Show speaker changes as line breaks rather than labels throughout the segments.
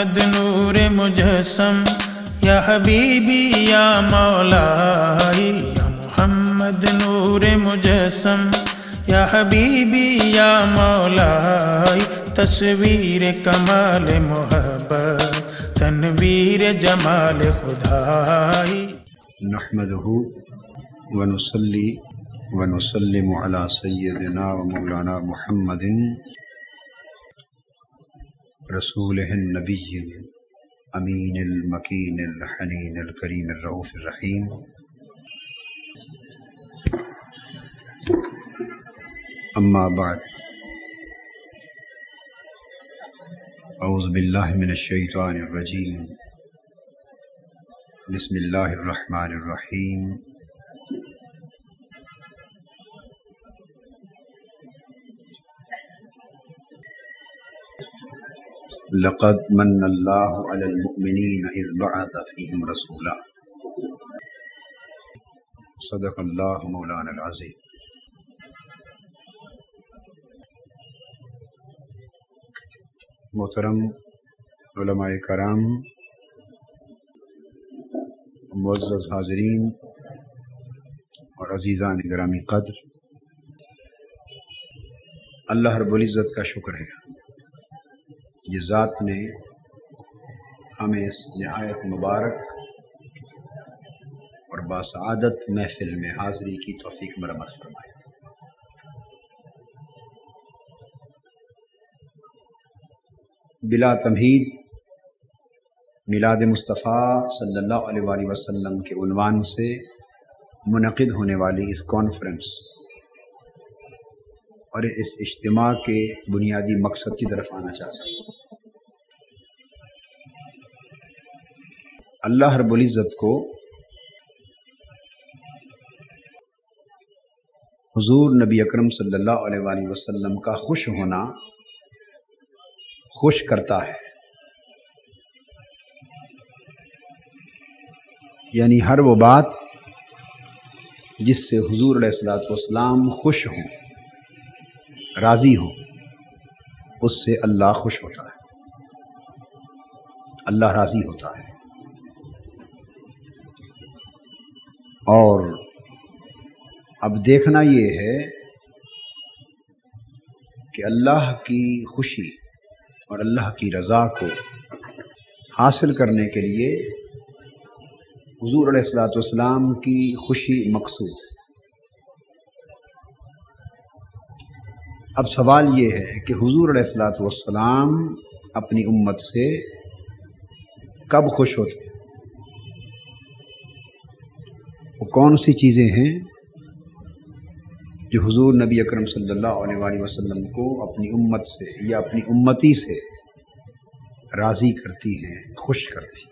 یا محمد نور مجسم، یا حبیبی، یا مولائی، یا محمد نور مجسم، یا حبیبی، یا مولائی، تصویر کمال محبت، تنویر جمال خدائی۔
نحمده ونصلي ونسلم على سيدنا ومولانا محمد رسوله النبي الأمين المكين الحنين الكريم الرؤوف الرحيم. أما بعد. أعوذ بالله من الشيطان الرجيم. بسم الله الرحمن الرحيم. لقد من الله على المؤمنين إذ بعث فيهم رسولا. صدق الله مولانا العظيم محترم علماء کرام، معزز حاضرین اور عزیزان گرامی قدر، اللہ رب العزت کا شکر ہے۔ جس ذات نے ہمیں اس نہایت مبارک اور باسعادت محفل میں حاضری کی توفیق مرمت فرمائی۔ بلا تمہید میلاد مصطفیٰ صلی اللہ علیہ وآلہ وسلم کے عنوان سے منعقد ہونے والی اس کانفرنس اور اس اجتماع کے بنیادی مقصد کی طرف آنا چاہتا ہوں۔ اللہ رب العزت کو حضور نبی اکرم صلی اللہ علیہ وآلہ وسلم کا خوش ہونا خوش کرتا ہے۔ یعنی ہر وہ بات جس سے حضور علیہ السلاۃ والسلام خوش ہوں، راضی ہوں، اس سے اللہ خوش ہوتا ہے۔ اللہ راضی ہوتا ہے۔ اور اب دیکھنا یہ ہے کہ اللہ کی خوشی اور اللہ کی رضا کو حاصل کرنے کے لیے حضور علیہ السلاۃ والسلام کی خوشی مقصود ہے۔ اب سوال یہ ہے کہ حضور علیہ السلاۃ والسلام اپنی امت سے کب خوش ہوتے وہ کون سی چیزیں ہیں جو حضور نبی اکرم صلی اللہ علیہ وآلہ وسلم کو اپنی امت سے یا اپنی امتی سے راضی کرتی ہیں، خوش کرتی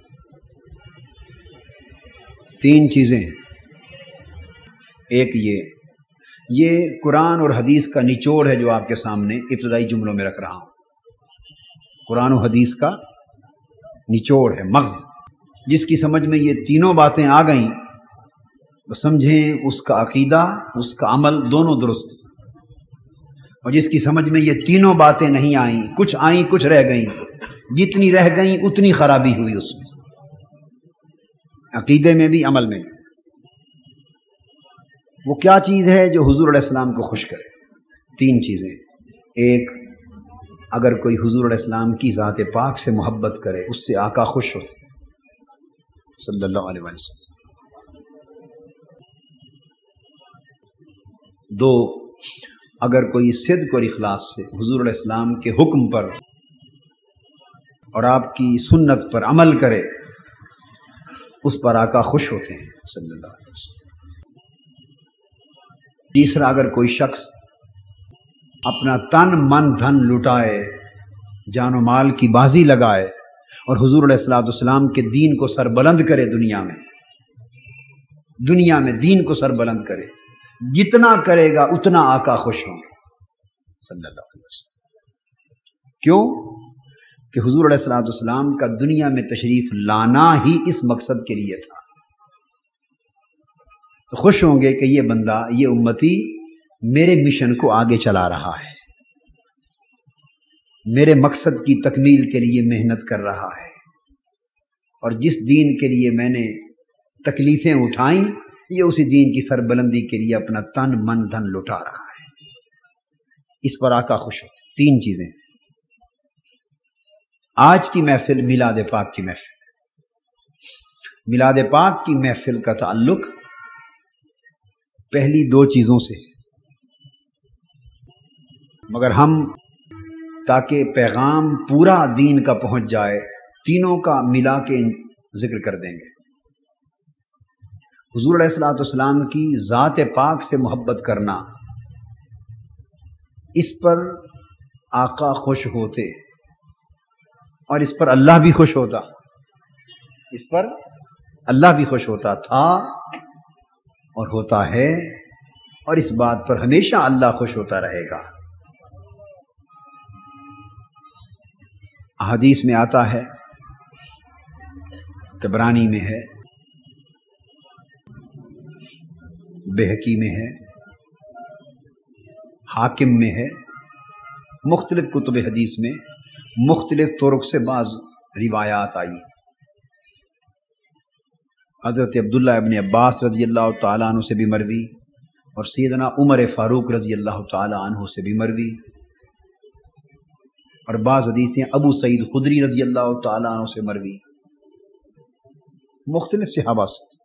تین چیزیں ایک یہ یہ قرآن اور حدیث کا نچوڑ ہے جو آپ کے سامنے ابتدائی جملوں میں رکھ رہا ہوں۔ قرآن و حدیث کا نچوڑ ہے، مغز۔ جس کی سمجھ میں یہ تینوں باتیں آ گئیں سمجھیں اس کا عقیدہ، اس کا عمل دونوں درست۔ اور جس کی سمجھ میں یہ تینوں باتیں نہیں آئیں، کچھ آئیں، کچھ رہ گئیں، جتنی رہ گئیں، اتنی خرابی ہوئی اس میں۔ عقیدے میں بھی، عمل میں بھی۔ وہ کیا چیز ہے جو حضور علیہ السلام کو خوش کرے؟ تین چیزیں۔ ایک، اگر کوئی حضور علیہ السلام کی ذات پاک سے محبت کرے، اس سے آقا خوش ہوتے۔ صلی اللہ علیہ وسلم۔ دو، اگر کوئی صدق اور اخلاص سے حضور علیہ السلام کے حکم پر اور آپ کی سنت پر عمل کرے، اس پر آقا خوش ہوتے ہیں، صلی اللہ علیہ وسلم۔ تیسرا، اگر کوئی شخص اپنا تن من دھن لٹائے، جان و مال کی بازی لگائے اور حضور علیہ السلاۃ والسلام کے دین کو سر بلند کرے دنیا میں دنیا میں دین کو سر بلند کرے جتنا کرے گا اتنا آقا خوش ہوں گے۔ صلی اللہ علیہ وسلم۔ کیوں؟ کہ حضور علیہ السلاۃ والسلام کا دنیا میں تشریف لانا ہی اس مقصد کے لیے تھا۔ تو خوش ہوں گے کہ یہ بندہ، یہ امتی میرے مشن کو آگے چلا رہا ہے۔ میرے مقصد کی تکمیل کے لیے محنت کر رہا ہے۔ اور جس دین کے لیے میں نے تکلیفیں اٹھائیں یہ اسی دین کی سربلندی کے لیے اپنا تن من دھن لٹا رہا ہے۔ اس پر آقا خوش ہوتے۔ تین چیزیں۔ آج کی محفل میلاد پاک کی محفل۔ میلاد پاک کی محفل کا تعلق پہلی دو چیزوں سے مگر ہم تاکہ پیغام پورا دین کا پہنچ جائے، تینوں کا ملا کے ذکر کر دیں گے۔ حضور علیہ السلاۃ والسلام کی ذات پاک سے محبت کرنا، اس پر آقا خوش ہوتے اور اس پر اللہ بھی خوش ہوتا۔ اس پر اللہ بھی خوش ہوتا تھا اور ہوتا ہے اور اس بات پر ہمیشہ اللہ خوش ہوتا رہے گا۔ حدیث میں آتا ہے، تبرانی میں ہے۔ بحکی میں ہے، حاکم میں ہے، مختلف کتب حدیث میں مختلف طرق سے بعض روایات آئی۔ حضرت عبداللہ ابن عباس رضی اللہ تعالیٰ عنہ سے بھی مروی اور سیدنا عمر فاروق رضی اللہ تعالیٰ عنہ سے بھی مروی۔ اور بعض حدیثیں ابو سعید خدری رضی اللہ تعالیٰ عنہ سے مروی۔ مختلف صحابہ سے۔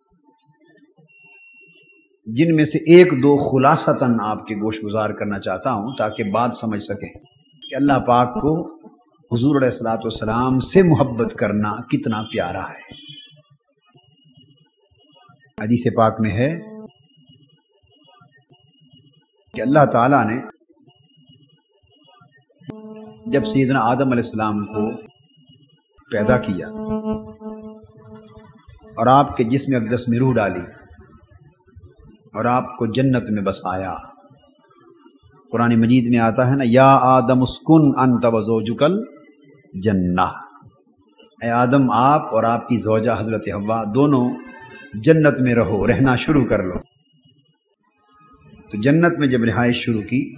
جن میں سے ایک دو خلاصتاً آپ کے گوشت گزار کرنا چاہتا ہوں تاکہ بات سمجھ سکیں کہ اللہ پاک کو حضور علیہ السلاۃ والسلام سے محبت کرنا کتنا پیارا ہے۔ حدیث پاک میں ہے کہ اللہ تعالی نے جب سیدنا آدم علیہ السلام کو پیدا کیا اور آپ کے جسم اقدس میں روح ڈالی اور آپ کو جنت میں بسایا قرآن مجید میں آتا ہے نا، یا آدم اسکن انت وزوجکل جنہ اے آدم، آپ اور آپ کی زوجہ حضرت ہوا دونوں جنت میں رہو، رہنا شروع کر لو۔ تو جنت میں جب رہائش شروع کی،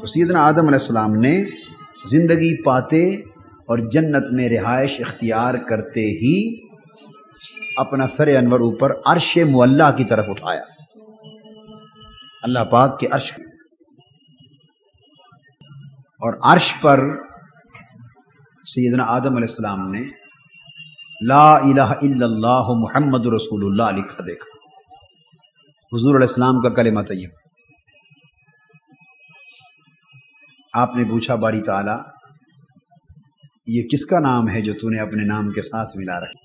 تو سیدنا آدم علیہ السلام نے زندگی پاتے اور جنت میں رہائش اختیار کرتے ہی اپنا سر انور اوپر عرش معلّہ کی طرف اٹھایا۔ اللہ پاک کے عرش اور عرش پر سیدنا آدم علیہ السلام نے لا الہ الا اللہ محمد رسول اللہ لکھا دیکھا۔ حضور علیہ السلام کا کلمہ طیب آپ نے پوچھا، باری تعالی، یہ کس کا نام ہے جو تو نے اپنے نام کے ساتھ ملا رکھا؟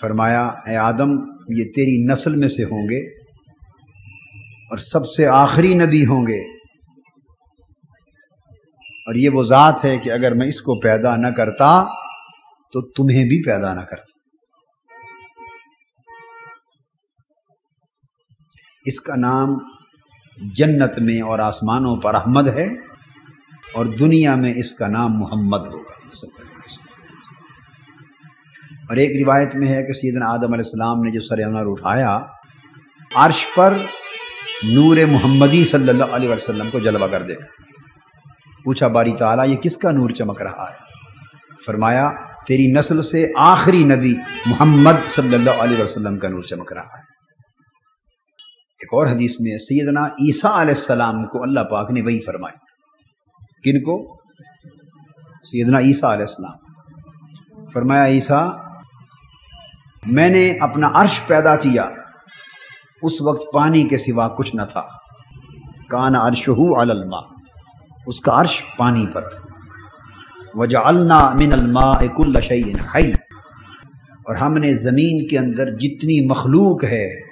فرمایا، اے آدم، یہ تیری نسل میں سے ہوں گے۔ اور سب سے آخری نبی ہوں گے۔ اور یہ وہ ذات ہے کہ اگر میں اس کو پیدا نہ کرتا تو تمہیں بھی پیدا نہ کرتا۔ اس کا نام جنت میں اور آسمانوں پر احمد ہے اور دنیا میں اس کا نام محمد ہوگا۔ اور ایک روایت میں ہے کہ سیدنا آدم علیہ السلام نے جو سر انور اٹھایا، عرش پر نور محمدی صلی اللہ علیہ وسلم کو جلوہ کر دیکھا۔ پوچھا، باری تعالیٰ، یہ کس کا نور چمک رہا ہے؟ فرمایا، تیری نسل سے آخری نبی محمد صلی اللہ علیہ وسلم کا نور چمک رہا ہے۔ ایک اور حدیث میں سیدنا عیسیٰ علیہ السلام کو اللہ پاک نے وہی فرمائی۔ کن کو؟ سیدنا عیسیٰ علیہ السلام۔ فرمایا، عیسیٰ، میں نے اپنا عرش پیدا کیا۔ اس وقت پانی کے سوا کچھ نہ تھا۔ کان عرش الما اس کا عرش پانی پر۔ تھا وجہ من الماء کل شعین حی۔ اور ہم نے زمین کے اندر جتنی مخلوق ہے،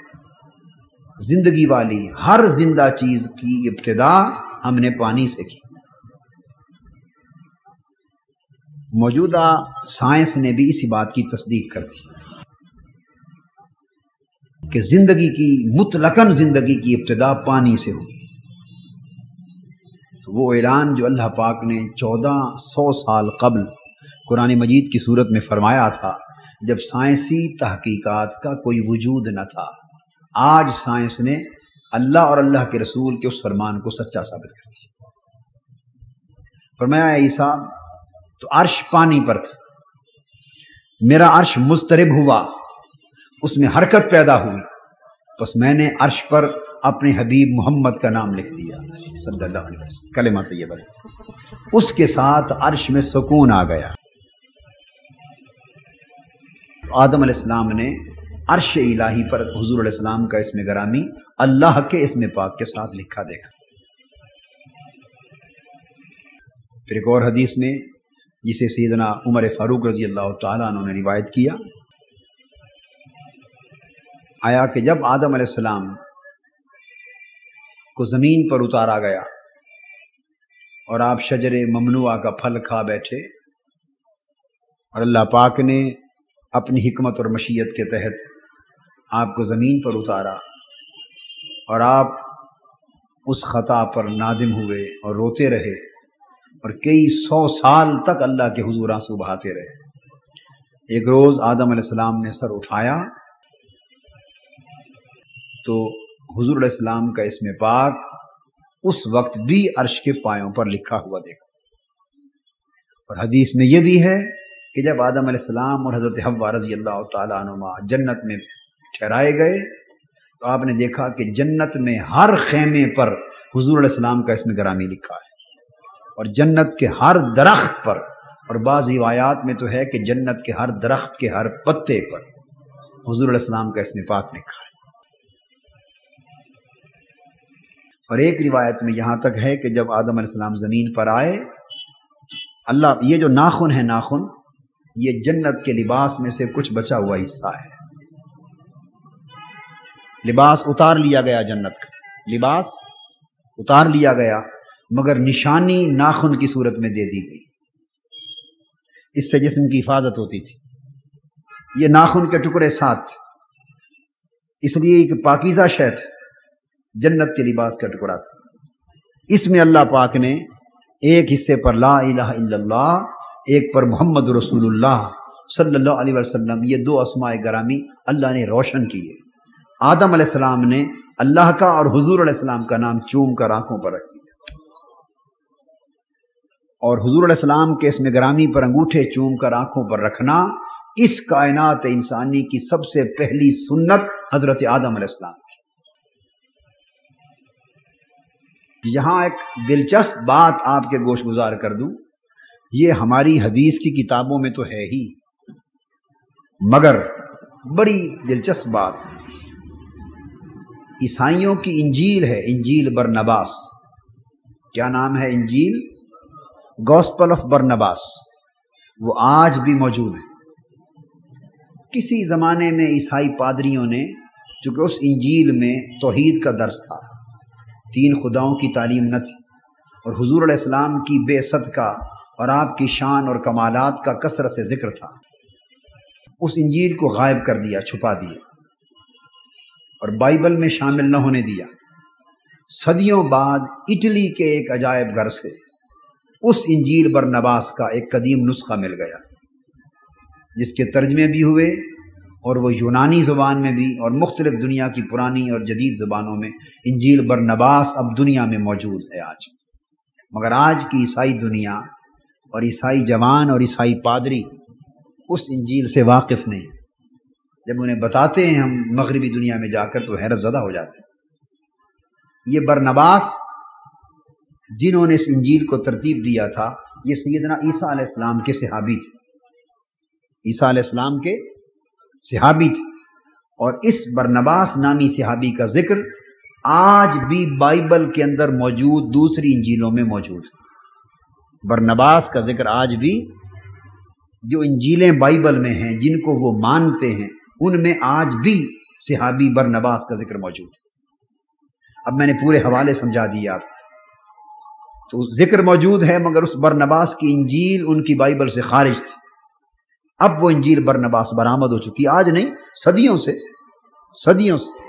زندگی والی ہر زندہ چیز کی ابتدا ہم نے پانی سے کی۔ موجودہ سائنس نے بھی اسی بات کی تصدیق کر دی۔ کہ زندگی کی متلقن زندگی کی ابتدا پانی سے ہوئی۔ تو وہ اعلان جو اللہ پاک نے چودہ سو سال قبل قرآن مجید کی صورت میں فرمایا تھا، جب سائنسی تحقیقات کا کوئی وجود نہ تھا، آج سائنس نے اللہ اور اللہ کے رسول کے اس فرمان کو سچا ثابت کر دیا۔ فرمایا عیسیٰ، تو عرش پانی پر تھا۔ میرا عرش مسترب ہوا۔ اس میں حرکت پیدا ہوئی۔ بس میں نے عرش پر اپنے حبیب محمد کا نام لکھ دیا، صلی اللہ علیہ وسلم۔ کلمہ طیبہ اس کے ساتھ عرش میں سکون آ گیا۔ آدم علیہ السلام نے عرش الہی پر حضور علیہ السلام کا اسم گرامی اللہ کے اسم پاک کے ساتھ لکھا دیکھا۔ پھر ایک اور حدیث میں، جسے سیدنا عمر فاروق رضی اللہ تعالیٰ عنہ نے روایت کیا آیا کہ جب آدم علیہ السلام کو زمین پر اتارا گیا اور آپ شجر ممنوع کا پھل کھا بیٹھے اور اللہ پاک نے اپنی حکمت اور مشیت کے تحت آپ کو زمین پر اتارا اور آپ اس خطا پر نادم ہوئے اور روتے رہے اور کئی سو سال تک اللہ کے حضور آنسو بہاتے رہے۔ ایک روز آدم علیہ السلام نے سر اٹھایا تو حضور علیہ السلام کا اس میں پاک اس وقت بھی عرش کے پایوں پر لکھا ہوا دیکھا۔ اور حدیث میں یہ بھی ہے کہ جب آدم علیہ السلام اور حضرت حوا رضی اللہ تعالیٰ عنما جنت میں ٹھہرائے گئے، تو آپ نے دیکھا کہ جنت میں ہر خیمے پر حضور علیہ السلام کا اس میں گرامی لکھا ہے۔ اور جنت کے ہر درخت پر، اور بعض روایات میں تو ہے کہ جنت کے ہر درخت کے ہر پتے پر حضور علیہ السلام کا اس میں پاک لکھا ہے۔ اور ایک روایت میں یہاں تک ہے کہ جب آدم علیہ السلام زمین پر آئے، اللہ، یہ جو ناخن ہے ناخن، یہ جنت کے لباس میں سے کچھ بچا ہوا حصہ ہے۔ لباس اتار لیا گیا جنت کا۔ لباس اتار لیا گیا، مگر نشانی ناخن کی صورت میں دے دی گئی۔ اس سے جسم کی حفاظت ہوتی تھی۔ یہ ناخن کے ٹکڑے ساتھ، اس لیے ایک پاکیزہ شہ جنت کے لباس کا ٹکڑا تھا۔ اس میں اللہ پاک نے ایک حصے پر لا الہ الا اللہ، ایک پر محمد رسول اللہ صلی اللہ علیہ وسلم، یہ دو اسماء گرامی اللہ نے روشن کیے۔ آدم علیہ السلام نے اللہ کا اور حضور علیہ السلام کا نام چوم کر آنکھوں پر رکھ دیا۔ اور حضور علیہ السلام کے اس میں گرامی پر انگوٹھے چوم کر آنکھوں پر رکھنا اس کائنات انسانی کی سب سے پہلی سنت حضرت آدم علیہ السلام۔ یہاں ایک دلچسپ بات آپ کے گوش گزار کر دوں، یہ ہماری حدیث کی کتابوں میں تو ہے ہی۔ مگر بڑی دلچسپ بات، عیسائیوں کی انجیل ہے، انجیل برنباس۔ کیا نام ہے انجیل؟ Gospel of Barnabas. وہ آج بھی موجود ہے۔ کسی زمانے میں عیسائی پادریوں نے، چونکہ اس انجیل میں توحید کا درس تھا تین خداؤں کی تعلیم نہ تھی۔ اور حضور علیہ السلام کی بے ست کا اور آپ کی شان اور کمالات کا کثرت سے ذکر تھا۔ اس انجیل کو غائب کر دیا، چھپا دیا اور بائبل میں شامل نہ ہونے دیا۔ صدیوں بعد اٹلی کے ایک عجائب گھر سے اس انجیل بر نواس کا ایک قدیم نسخہ مل گیا، جس کے ترجمے بھی ہوئے اور وہ یونانی زبان میں بھی اور مختلف دنیا کی پرانی اور جدید زبانوں میں انجیل برنباس اب دنیا میں موجود ہے آج۔ مگر آج کی عیسائی دنیا اور عیسائی جوان اور عیسائی پادری اس انجیل سے واقف نہیں۔ جب انہیں بتاتے ہیں ہم مغربی دنیا میں جا کر تو حیرت زدہ ہو جاتے ہیں۔ یہ برنباس جنہوں نے اس انجیل کو ترتیب دیا تھا، یہ سیدنا عیسیٰ علیہ السلام کے صحابی تھے۔ عیسیٰ علیہ السلام کے صحابی تھے اور اس برنباس نامی صحابی کا ذکر آج بھی بائبل کے اندر موجود دوسری انجیلوں میں موجود ہے۔ برنباس کا ذکر آج بھی جو انجیلیں بائبل میں ہیں، جن کو وہ مانتے ہیں، ان میں آج بھی صحابی بر نباس کا ذکر موجود ہے۔ اب میں نے پورے حوالے سمجھا دیے آپ تو ذکر موجود ہے، مگر اس بر نباس کی انجیل ان کی بائبل سے خارج تھی۔ اب وہ انجیل برنباس برآمد ہو چکی، آج نہیں، صدیوں سے صدیوں سے۔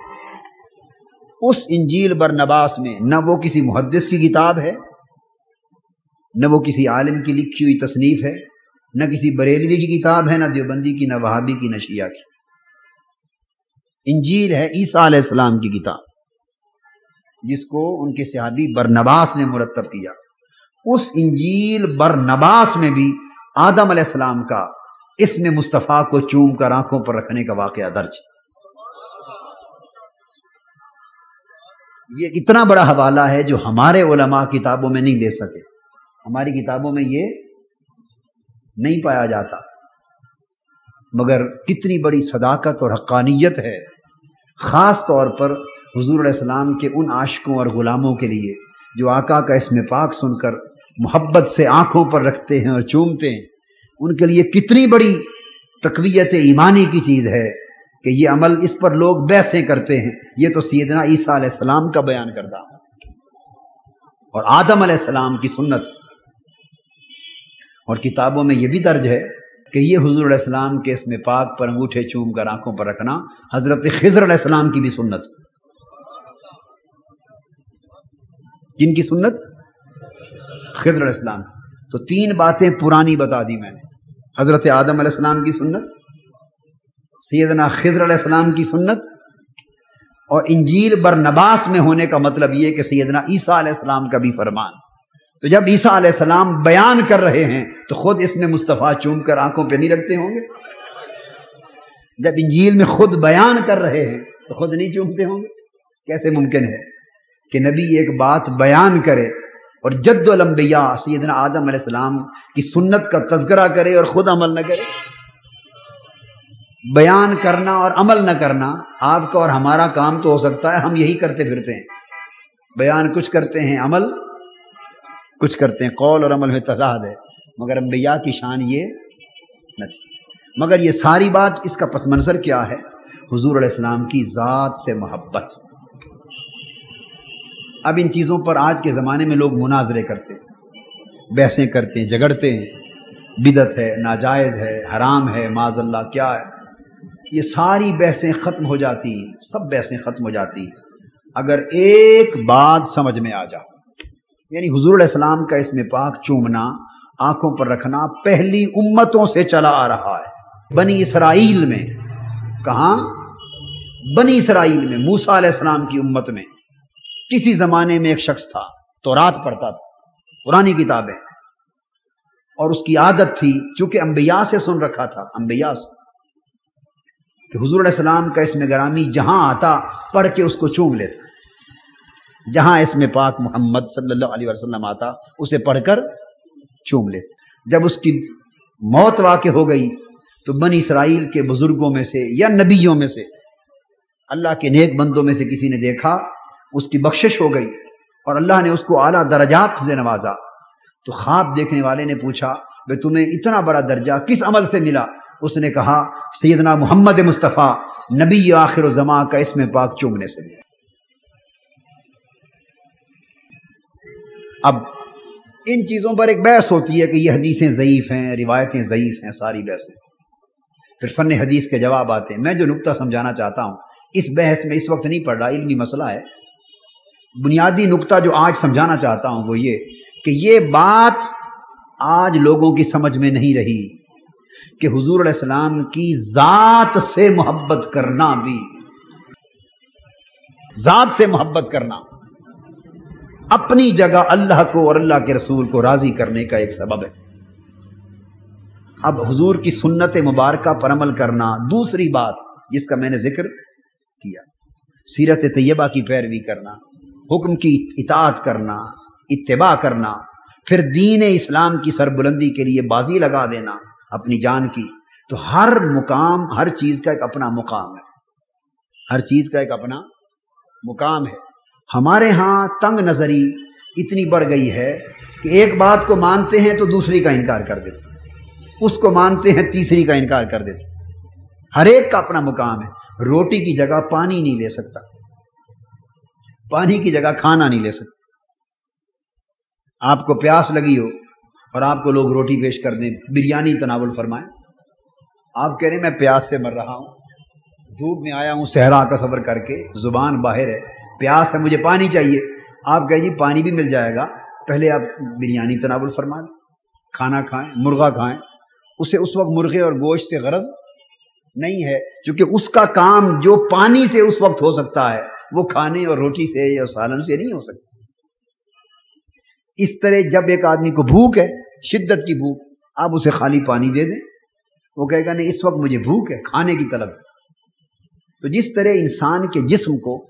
اس انجیل برنباس میں نہ وہ کسی محدث کی کتاب ہے، نہ وہ کسی عالم کی لکھی ہوئی تصنیف ہے، نہ کسی بریلوی کی کتاب ہے، نہ دیوبندی کی، نہ وہابی کی، نہ شیعہ کی۔ انجیل ہے عیسیٰ علیہ السلام کی کتاب، جس کو ان کے صحابی برنباس نے مرتب کیا۔ اس انجیل بر نباس میں بھی آدم علیہ السلام کا اس میں مصطفیٰ کو چوم کر آنکھوں پر رکھنے کا واقعہ درج۔ یہ اتنا بڑا حوالہ ہے جو ہمارے علماء کتابوں میں نہیں لے سکے۔ ہماری کتابوں میں یہ نہیں پایا جاتا۔ مگر کتنی بڑی صداقت اور حقانیت ہے، خاص طور پر حضور علیہ السلام کے ان عاشقوں اور غلاموں کے لیے جو آقا کا اسم پاک سن کر محبت سے آنکھوں پر رکھتے ہیں اور چومتے ہیں۔ ان کے لیے کتنی بڑی تقویت ایمانی کی چیز ہے کہ یہ عمل اس پر لوگ بحثیں کرتے ہیں۔ یہ تو سیدنا عیسیٰ علیہ السلام کا بیان کردہ۔ اور آدم علیہ السلام کی سنت۔ اور کتابوں میں یہ بھی درج ہے کہ یہ حضور علیہ السلام کے اس میں پاک پر انگوٹھے چوم کر آنکھوں پر رکھنا حضرت خضر علیہ السلام کی بھی سنت۔ جن کی سنت؟ خضر علیہ السلام۔ تو تین باتیں پرانی بتا دی میں نے۔ حضرت آدم علیہ السلام کی سنت، سیدنا خضر علیہ السلام کی سنت، اور انجیل بر نباس میں ہونے کا مطلب یہ کہ سیدنا عیسیٰ علیہ السلام کا بھی فرمان۔ تو جب عیسیٰ علیہ السلام بیان کر رہے ہیں، تو خود اس میں مصطفیٰ چوم کر آنکھوں پہ نہیں رکھتے ہوں گے؟ جب انجیل میں خود بیان کر رہے ہیں، تو خود نہیں چومتے ہوں گے؟ کیسے ممکن ہے کہ نبی ایک بات بیان کرے اور جد الانبیاء، سیدنا آدم علیہ السلام کی سنت کا تذکرہ کرے اور خود عمل نہ کرے۔ بیان کرنا اور عمل نہ کرنا، آپ کا اور ہمارا کام تو ہو سکتا ہے، ہم یہی کرتے پھرتے ہیں۔ بیان کچھ کرتے ہیں، عمل کچھ کرتے ہیں۔ قول اور عمل میں تضاد ہے، مگر انبیاء کی شان یہ نہ تھی۔ مگر یہ ساری بات اس کا پس منظر کیا ہے؟ حضور علیہ السلام کی ذات سے محبت۔ اب ان چیزوں پر آج کے زمانے میں لوگ مناظرے کرتے ہیں، بحثیں کرتے ہیں جگڑتے ہیں۔ بدت ہے، ناجائز ہے، حرام ہے معذ اللہ کیا ہے؟ یہ ساری بحثیں ختم ہو جاتی سب بحثیں ختم ہو جاتی اگر ایک بات سمجھ میں آ جا یعنی حضور علیہ السلام کا اس میں پاک چومنا، آنکھوں پر رکھنا پہلی امتوں سے چلا آ رہا ہے، بنی اسرائیل میں۔ کہاں؟ بنی اسرائیل میں موسا علیہ السلام کی امت میں۔ کسی زمانے میں ایک شخص تھا، تو رات پڑھتا تھا، پرانی کتابیں۔ اور اس کی عادت تھی، چونکہ انبیاء سے سن رکھا تھا، انبیاء سے، کہ حضور علیہ السلام کا اس میں گرامی جہاں آتا، پڑھ کے اس کو چوم لیتا۔ جہاں اس میں پاک محمد صلی اللہ علیہ وسلم آتا، اسے پڑھ کر چوم لیتا۔ جب اس کی موت واقع ہو گئی، تو بنی اسرائیل کے بزرگوں میں سے یا نبیوں میں سے، اللہ کے نیک بندوں میں سے کسی نے دیکھا اس کی بخشش ہو گئی اور اللہ نے اس کو اعلیٰ درجات سے نوازا۔ تو خواب دیکھنے والے نے پوچھا بھائی تمہیں اتنا بڑا درجہ کس عمل سے ملا؟ اس نے کہا، سیدنا محمد مصطفیٰ، نبی آخر و زماں کا اس میں پاک چومنے سے ملا۔ اب، ان چیزوں پر ایک بحث ہوتی ہے کہ یہ حدیثیں ضعیف ہیں، روایتیں ضعیف ہیں، ساری بحثیں پھر فن حدیث کے جواب آتے ہیں۔ میں جو نقطہ سمجھانا چاہتا ہوں، اس بحث میں اس وقت نہیں پڑھ رہا، علمی مسئلہ ہے۔ بنیادی نقطہ جو آج سمجھانا چاہتا ہوں وہ یہ کہ یہ بات آج لوگوں کی سمجھ میں نہیں رہی کہ حضور علیہ السلام کی ذات سے محبت کرنا بھی، ذات سے محبت کرنا اپنی جگہ اللہ کو اور اللہ کے رسول کو راضی کرنے کا ایک سبب ہے۔ اب حضور کی سنت مبارکہ پر عمل کرنا دوسری بات، جس کا میں نے ذکر کیا، سیرت طیبہ کی پیروی کرنا۔ حکم کی اطاعت کرنا، اتباع کرنا، پھر دین اسلام کی سربلندی کے لیے بازی لگا دینا اپنی جان کی، تو ہر مقام، ہر چیز کا ایک اپنا مقام ہے۔ ہر چیز کا ایک اپنا مقام ہے۔ ہمارے ہاں تنگ نظری اتنی بڑھ گئی ہے کہ ایک بات کو مانتے ہیں تو دوسری کا انکار کر دیتے اس کو مانتے ہیں تیسری کا انکار کر دیتے ہر ایک کا اپنا مقام ہے۔ روٹی کی جگہ پانی نہیں لے سکتا۔ پانی کی جگہ کھانا نہیں لے سکتا آپ کو پیاس لگی ہو اور آپ کو لوگ روٹی پیش کر دیں، بریانی تناول فرمائیں۔ آپ کہہ رہے ہیں، میں پیاس سے مر رہا ہوں۔ دھوپ میں آیا ہوں، صحرا کا سفر کر کے، زبان باہر ہے، پیاس ہے، مجھے پانی چاہیے۔ آپ کہیں جی پانی بھی مل جائے گا۔ پہلے آپ بریانی تناول فرمائیں، کھانا کھائیں، مرغا کھائیں۔ اسے اس وقت مرغے اور گوشت سے غرض نہیں ہے، کیونکہ اس کا کام جو پانی سے اس وقت ہو سکتا ہے۔ وہ کھانے اور روٹی سے یا سالن سے نہیں ہو سکتا۔ اس طرح جب ایک آدمی کو بھوک ہے، شدت کی بھوک، آپ اسے خالی پانی دے دیں۔ وہ کہے گا، نہیں، اس وقت مجھے بھوک ہے، کھانے کی طلب تو جس طرح انسان کے جسم کو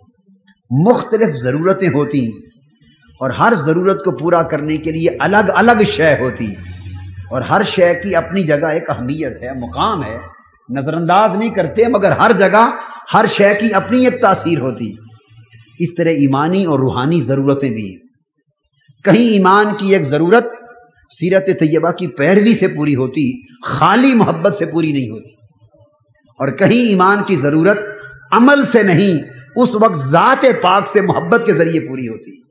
مختلف ضرورتیں ہوتی اور ہر ضرورت کو پورا کرنے کے لیے الگ الگ شے ہوتی اور ہر شے کی اپنی جگہ ایک اہمیت ہے، مقام ہے نظر انداز نہیں کرتے، مگر ہر جگہ ہر شے کی اپنی ایک تاثیر ہوتی اس طرح ایمانی اور روحانی ضرورتیں بھی کہیں ایمان کی ایک ضرورت سیرت طیبہ کی پیروی سے پوری ہوتی، خالی محبت سے پوری نہیں ہوتی۔ اور کہیں ایمان کی ضرورت عمل سے نہیں، اس وقت ذات پاک سے محبت کے ذریعے پوری ہوتی۔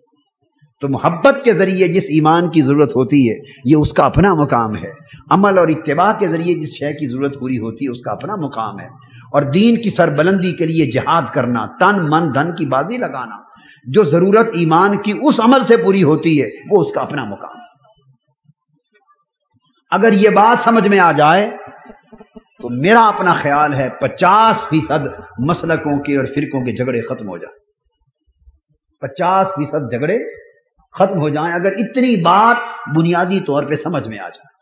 تو محبت کے ذریعے جس ایمان کی ضرورت ہوتی ہے، یہ اس کا اپنا مقام ہے۔ عمل اور اتباع کے ذریعے جس شے کی ضرورت پوری ہوتی ہے، اس کا اپنا مقام ہے۔ اور دین کی سربلندی کے لیے جہاد کرنا، تن من دھن کی بازی لگانا۔ جو ضرورت ایمان کی اس عمل سے پوری ہوتی ہے، وہ اس کا اپنا مقام۔ اگر یہ بات سمجھ میں آ جائے، تو میرا اپنا خیال ہے، پچاس فیصد مسلکوں کے اور فرقوں کے جھگڑے ختم ہو جائیں۔ پچاس فیصد جھگڑے ختم ہو جائیں، اگر اتنی بات بنیادی طور پہ سمجھ میں آ جائے۔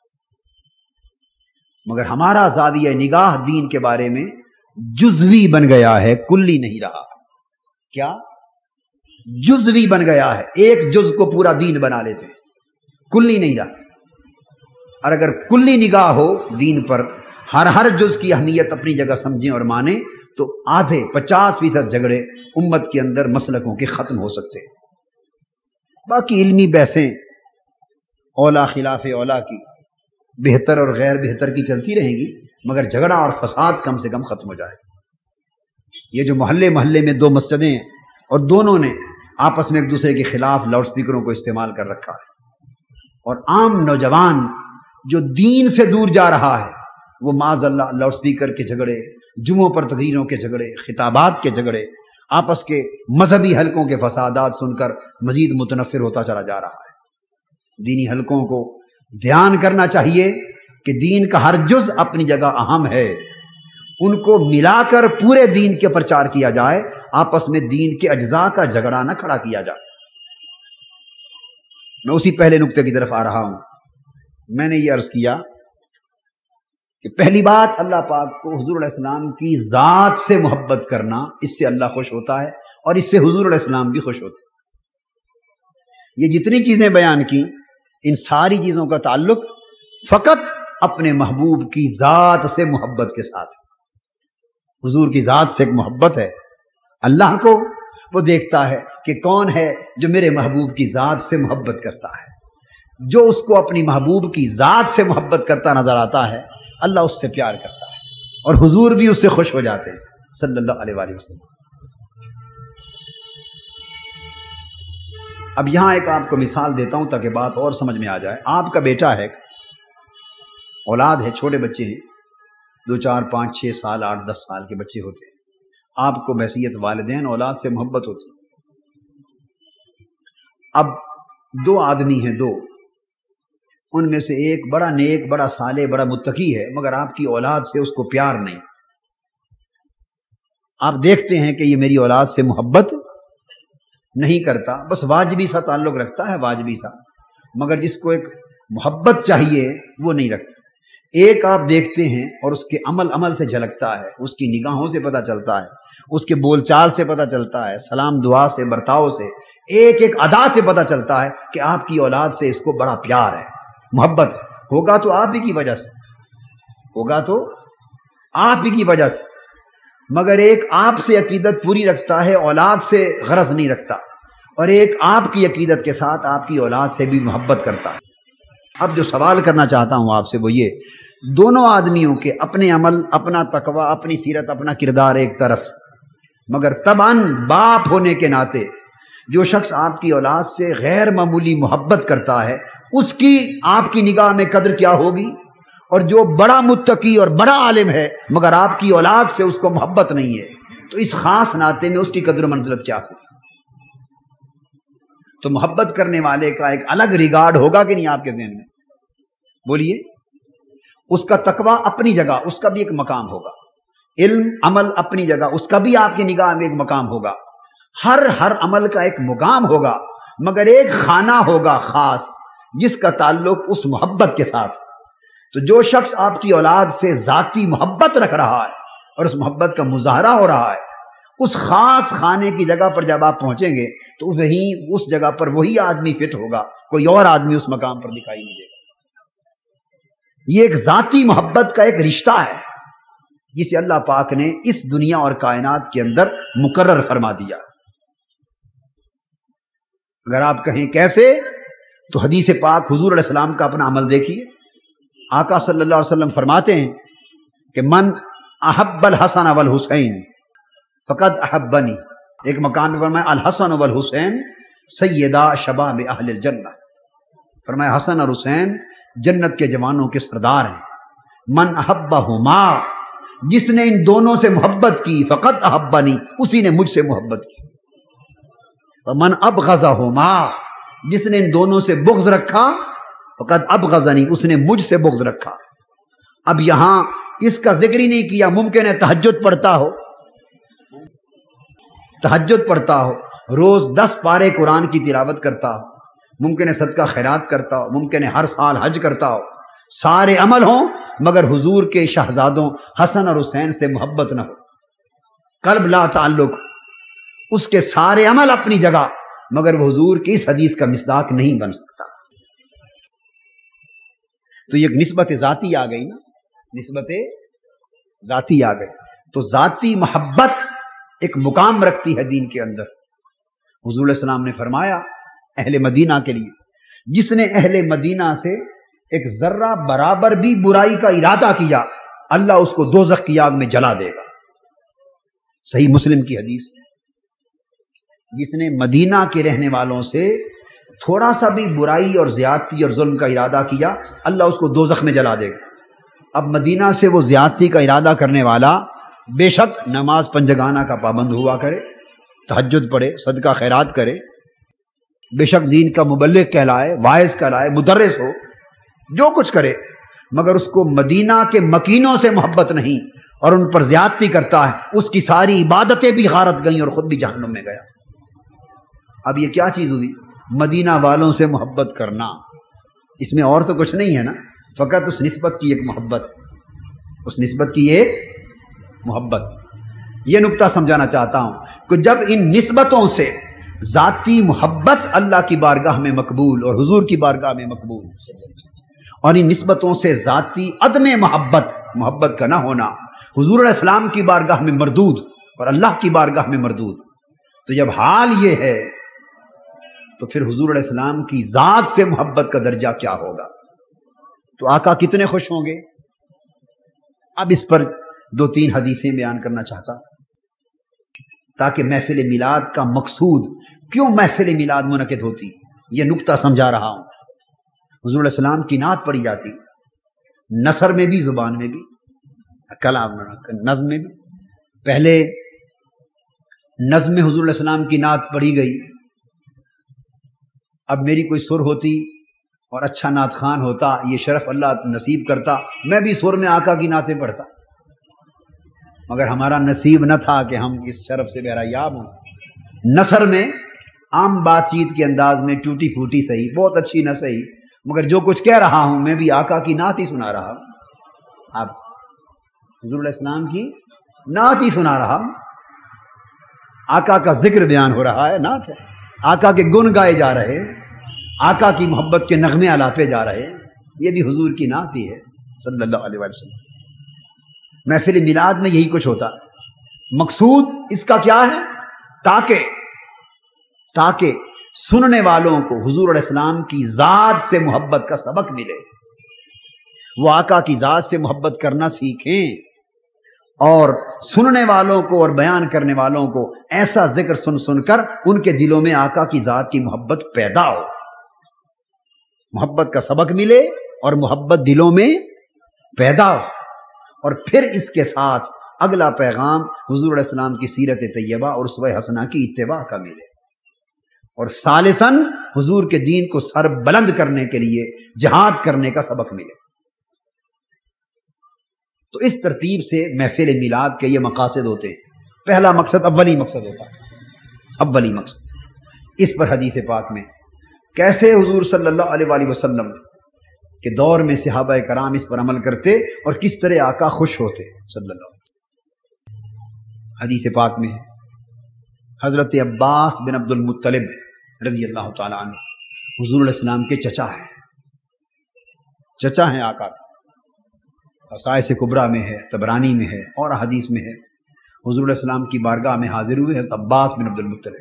مگر ہمارا زاویہ نگاہ دین کے بارے میں جزوی بن گیا ہے، کلی نہیں رہا۔ کیا؟ جزوی بن گیا ہے۔ ایک جز کو پورا دین بنا لیتے۔ کلی نہیں رہا۔ اور اگر کلی نگاہ ہو دین پر، ہر ہر جز کی اہمیت اپنی جگہ سمجھیں اور مانیں، تو آدھے پچاس فیصد جھگڑے امت کے اندر مسلکوں کے ختم ہو سکتے۔ باقی علمی بحثیں اولا خلاف اولا کی، بہتر اور غیر بہتر کی چلتی رہیں گی۔ مگر جھگڑا اور فساد کم سے کم ختم ہو جائے یہ جو محلے محلے میں دو مسجدیں اور دونوں نے آپس میں ایک دوسرے کے خلاف لاؤڈ سپیکروں کو استعمال کر رکھا ہے۔ اور عام نوجوان جو دین سے دور جا رہا ہے، وہ معذ اللہ لاؤڈ سپیکر کے جھگڑے، جمعوں پر تقریروں کے جھگڑے، خطابات کے جھگڑے، آپس کے مذہبی حلقوں کے فسادات سن کر مزید متنفر ہوتا چلا جا رہا ہے۔ دینی حلقوں کو دھیان کرنا چاہیے۔ کہ دین کا ہر جز اپنی جگہ اہم ہے۔ ان کو ملا کر پورے دین کے پرچار کیا جائے، آپس میں دین کے اجزاء کا جھگڑا نہ کھڑا کیا جائے۔ میں اسی پہلے نقطے کی طرف آ رہا ہوں۔ میں نے یہ عرض کیا کہ پہلی بات اللہ پاک کو حضور علیہ السلام کی ذات سے محبت کرنا، اس سے اللہ خوش ہوتا ہے اور اس سے حضور علیہ السلام بھی خوش ہوتے یہ جتنی چیزیں بیان کی ان ساری چیزوں کا تعلق فقط اپنے محبوب کی ذات سے محبت کے ساتھ۔ حضور کی ذات سے ایک محبت ہے۔ اللہ کو وہ دیکھتا ہے کہ کون ہے جو میرے محبوب کی ذات سے محبت کرتا ہے۔ جو اس کو اپنی محبوب کی ذات سے محبت کرتا نظر آتا ہے، اللہ اس سے پیار کرتا ہے۔ اور حضور بھی اس سے خوش ہو جاتے ہیں۔ صلی اللہ علیہ وآلہ وسلم۔ اب یہاں ایک آپ کو مثال دیتا ہوں تاکہ بات اور سمجھ میں آ جائے۔ آپ کا بیٹا ہے۔ اولاد ہے، چھوٹے بچے ہیں۔ دو چار، پانچ، چھ سال، آٹھ، دس سال کے بچے ہوتے ہیں۔ آپ کو بحثیت والدین اولاد سے محبت ہوتی اب دو آدمی ہیں، دو۔ ان میں سے ایک بڑا نیک، بڑا سالے بڑا متقی ہے، مگر آپ کی اولاد سے اس کو پیار نہیں۔ آپ دیکھتے ہیں کہ یہ میری اولاد سے محبت نہیں کرتا، بس واجبی سا تعلق رکھتا ہے، واجبی سا۔ مگر جس کو ایک محبت چاہیے، وہ نہیں رکھتا۔ ایک آپ دیکھتے ہیں اور اس کے عمل عمل سے جھلکتا ہے، اس کی نگاہوں سے پتہ چلتا ہے، اس کے بول چال سے پتہ چلتا ہے، سلام دعا سے، برتاؤ سے، ایک ایک ادا سے پتہ چلتا ہے کہ آپ کی اولاد سے اس کو بڑا پیار ہے، محبت ہوگا تو آپ ہی کی وجہ سے، ہوگا تو آپ ہی کی وجہ سے۔ مگر ایک آپ سے عقیدت پوری رکھتا ہے، اولاد سے غرض نہیں رکھتا۔ اور ایک آپ کی عقیدت کے ساتھ آپ کی اولاد سے بھی محبت کرتا ہے۔ اب جو سوال کرنا چاہتا ہوں آپ سے وہ یہ دونوں آدمیوں کے اپنے عمل، اپنا تقوی، اپنی سیرت، اپنا کردار ایک طرف۔ مگر تبان باپ ہونے کے ناطے جو شخص آپ کی اولاد سے غیر معمولی محبت کرتا ہے، اس کی آپ کی نگاہ میں قدر کیا ہوگی؟ اور جو بڑا متقی اور بڑا عالم ہے، مگر آپ کی اولاد سے اس کو محبت نہیں ہے، تو اس خاص ناطے میں اس کی قدر و منزلت کیا ہوگی؟ تو محبت کرنے والے کا ایک الگ ریگارڈ ہوگا کہ نہیں آپ کے ذہن میں؟ بولیے۔ اس کا تقوی اپنی جگہ، اس کا بھی ایک مقام ہوگا۔ علم، عمل اپنی جگہ، اس کا بھی آپ کی نگاہ میں ایک مقام ہوگا۔ ہر ہر عمل کا ایک مقام ہوگا، مگر ایک خانہ ہوگا خاص، جس کا تعلق اس محبت کے ساتھ۔ تو جو شخص آپ کی اولاد سے ذاتی محبت رکھ رہا ہے اور اس محبت کا مظاہرہ ہو رہا ہے، اس خاص خانے کی جگہ پر جب آپ پہنچیں گے، تو وہیں اس جگہ پر وہی آدمی فٹ ہوگا، کوئی اور آدمی اس مقام پر دکھائی نہیں دے گا۔ یہ ایک ذاتی محبت کا ایک رشتہ ہے، جسے اللہ پاک نے اس دنیا اور کائنات کے اندر مقرر فرما دیا۔ اگر آپ کہیں کیسے، تو حدیث پاک حضور علیہ السلام کا اپنا عمل دیکھیے۔ آقا صلی اللہ علیہ وسلم فرماتے ہیں کہ من احب الحسن اب الحسین فقط احبنی۔ ایک مکان میں فرمایا، الحسن اب الحسین سیدہ شباب اہل الجنہ۔ فرمایا، حسن اور حسین جنت کے جوانوں کے سردار ہیں۔ من احبا ہما جس نے ان دونوں سے محبت کی، فقط احبانی، اسی نے مجھ سے محبت کی۔ من اب غزہ ہوما جس نے ان دونوں سے بغض رکھا، فقط اب غزہ نہیں اس نے مجھ سے بغض رکھا۔ اب یہاں اس کا ذکر ہی نہیں کیا، ممکن ہے تحجد پڑھتا ہو۔ تحجد پڑھتا ہو، روز دس پارے قرآن کی تلاوت کرتا ہو۔ ممکن ہے صدقہ خیرات کرتا ہو، ممکن ہے ہر سال حج کرتا ہو۔ سارے عمل ہوں، مگر حضور کے شہزادوں حسن اور حسین سے محبت نہ ہو۔ قلب لا تعلق، اس کے سارے عمل اپنی جگہ، مگر وہ حضور کی اس حدیث کا مصداق نہیں بن سکتا۔ تو یہ نسبت ذاتی آ گئی نا۔ نسبت ذاتی آ گئی۔ تو ذاتی محبت ایک مقام رکھتی ہے دین کے اندر۔ حضور علیہ السلام نے فرمایا اہل مدینہ کے لیے۔ جس نے اہل مدینہ سے ایک ذرہ برابر بھی برائی کا ارادہ کیا، اللہ اس کو دو کی آگ میں جلا دے گا۔ صحیح مسلم کی حدیث۔ جس نے مدینہ کے رہنے والوں سے تھوڑا سا بھی برائی اور زیادتی اور ظلم کا ارادہ کیا، اللہ اس کو دو میں جلا دے گا۔ اب مدینہ سے وہ زیادتی کا ارادہ کرنے والا بے شک نماز پنجگانہ کا پابند ہوا کرے تحجد پڑھے، صدقہ خیرات کرے بے شک دین کا مبلغ کہلائے، واعظ کہلائے، مدرس ہو، جو کچھ کرے، مگر اس کو مدینہ کے مکینوں سے محبت نہیں اور ان پر زیادتی کرتا ہے، اس کی ساری عبادتیں بھی غارت گئیں اور خود بھی جہنم میں گیا۔ اب یہ کیا چیز ہوئی؟ مدینہ والوں سے محبت کرنا۔ اس میں اور تو کچھ نہیں ہے نا؟ فقط اس نسبت کی ایک محبت۔ اس نسبت کی ایک محبت۔ یہ نقطہ سمجھانا چاہتا ہوں کہ جب ان نسبتوں سے ذاتی محبت اللہ کی بارگاہ میں مقبول اور حضور کی بارگاہ میں مقبول۔ اور ان نسبتوں سے ذاتی عدم محبت محبت کا نہ ہونا حضور علیہ السلام کی بارگاہ میں مردود اور اللہ کی بارگاہ میں مردود۔ تو جب حال یہ ہے، تو پھر حضور علیہ السلام کی ذات سے محبت کا درجہ کیا ہوگا؟ تو آقا کتنے خوش ہوں گے؟ اب اس پر دو تین حدیثیں بیان کرنا چاہتا تاکہ محفل میلاد کا مقصود کیوں محفل میلاد منعقد ہوتی؟ یہ نقطہ سمجھا رہا ہوں۔ حضور علیہ السلام کی نعت پڑھی جاتی، نثر میں بھی، زبان میں بھی، کلام نظم میں بھی۔ پہلے نظم میں حضور علیہ السلام کی نعت پڑھی گئی۔ اب میری کوئی سر ہوتی اور اچھا نعت خان ہوتا، یہ شرف اللہ نصیب کرتا، میں بھی سر میں آقا کی نعتیں پڑھتا۔ مگر ہمارا نصیب نہ تھا کہ ہم اس شرف سے بہرا یاب ہوں۔ نثر میں عام بات چیت کے انداز میں ٹوٹی پھوٹی صحیح، بہت اچھی نہ صحیح، مگر جو کچھ کہہ رہا ہوں میں بھی آقا کی نعت ہی سنا رہا ہوں۔ آپ حضور علیہ السلام کی نعت ہی سنا رہا ہوں۔ آقا کا ذکر بیان ہو رہا ہے، نعت ہے۔ آقا کے گن گائے جا رہے، آقا کی محبت کے نغمے الاپے جا رہے، یہ بھی حضور کی نعت ہی ہے، صلی اللہ علیہ وسلم۔ محفل میلاد میں یہی کچھ ہوتا۔ مقصود اس کا کیا ہے؟ تاکہ تاکہ سننے والوں کو حضور علیہ السلام کی ذات سے محبت کا سبق ملے۔ وہ آقا کی ذات سے محبت کرنا سیکھیں۔ اور سننے والوں کو اور بیان کرنے والوں کو ایسا ذکر سن سن کر ان کے دلوں میں آقا کی ذات کی محبت پیدا ہو۔ محبت کا سبق ملے اور محبت دلوں میں پیدا ہو۔ اور پھر اس کے ساتھ اگلا پیغام حضور علیہ السلام کی سیرت طیبہ اور سب حسنہ کی اتباع کا ملے۔ اور سالسن حضور کے دین کو سر بلند کرنے کے لیے جہاد کرنے کا سبق ملے۔ تو اس ترتیب سے محفل میلاد کے یہ مقاصد ہوتے ہیں۔ پہلا مقصد اولی مقصد ہوتا ہے۔ اولی مقصد۔ اس پر حدیث پاک میں کیسے حضور صلی اللہ علیہ وآلہ وسلم کے دور میں صحابہ کرام اس پر عمل کرتے اور کس طرح آقا خوش ہوتے، صلی اللہ حدیث پاک میں حضرت عباس بن عبد المطلب رضی اللہ تعالیٰ عنہ، حضور علیہ السلام کے چچا ہیں۔ چچا ہیں آقا۔ حسائے کبرا میں ہے تبرانی میں ہے اور حدیث میں ہے۔ حضور علیہ السلام کی بارگاہ میں حاضر ہوئے حضرت عباس بن عبد المطلب۔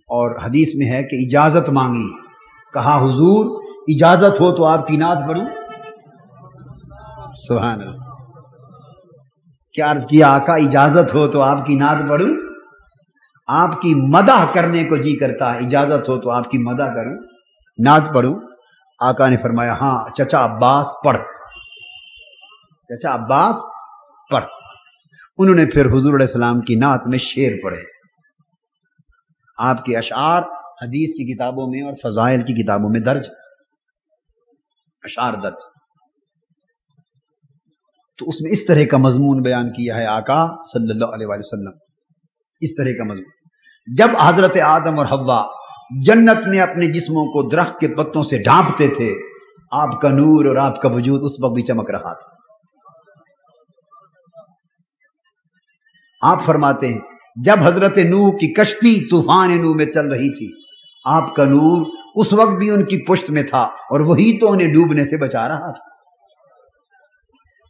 اور حدیث میں ہے کہ اجازت مانگی، کہا، حضور اجازت ہو تو آپ کی نعت پڑھوں؟ سبحان اللہ۔ کیا عرض کیا، آقا اجازت ہو تو آپ کی نعت پڑھوں؟ آپ کی مدح کرنے کو جی کرتا ہے اجازت ہو تو آپ کی مدح کروں۔ نعت پڑھوں۔ آقا نے فرمایا ہاں چچا عباس پڑھ۔ چچا عباس پڑھ۔ انہوں نے پھر حضور علیہ السلام کی نعت میں شیر پڑھے۔ آپ کے اشعار حدیث کی کتابوں میں اور فضائل کی کتابوں میں درج اشعار درج۔ تو اس میں اس طرح کا مضمون بیان کیا ہے آقا صلی اللہ علیہ وسلم۔ اس طرح کا مضمون۔ جب حضرت آدم اور حوا جنت میں اپنے جسموں کو درخت کے پتوں سے ڈھانپتے تھے آپ کا نور اور آپ کا وجود اس وقت بھی چمک رہا تھا۔ آپ فرماتے ہیں، جب حضرت نوح کی کشتی طوفان نوح میں چل رہی تھی آپ کا نور اس وقت بھی ان کی پشت میں تھا اور وہی تو انہیں ڈوبنے سے بچا رہا تھا۔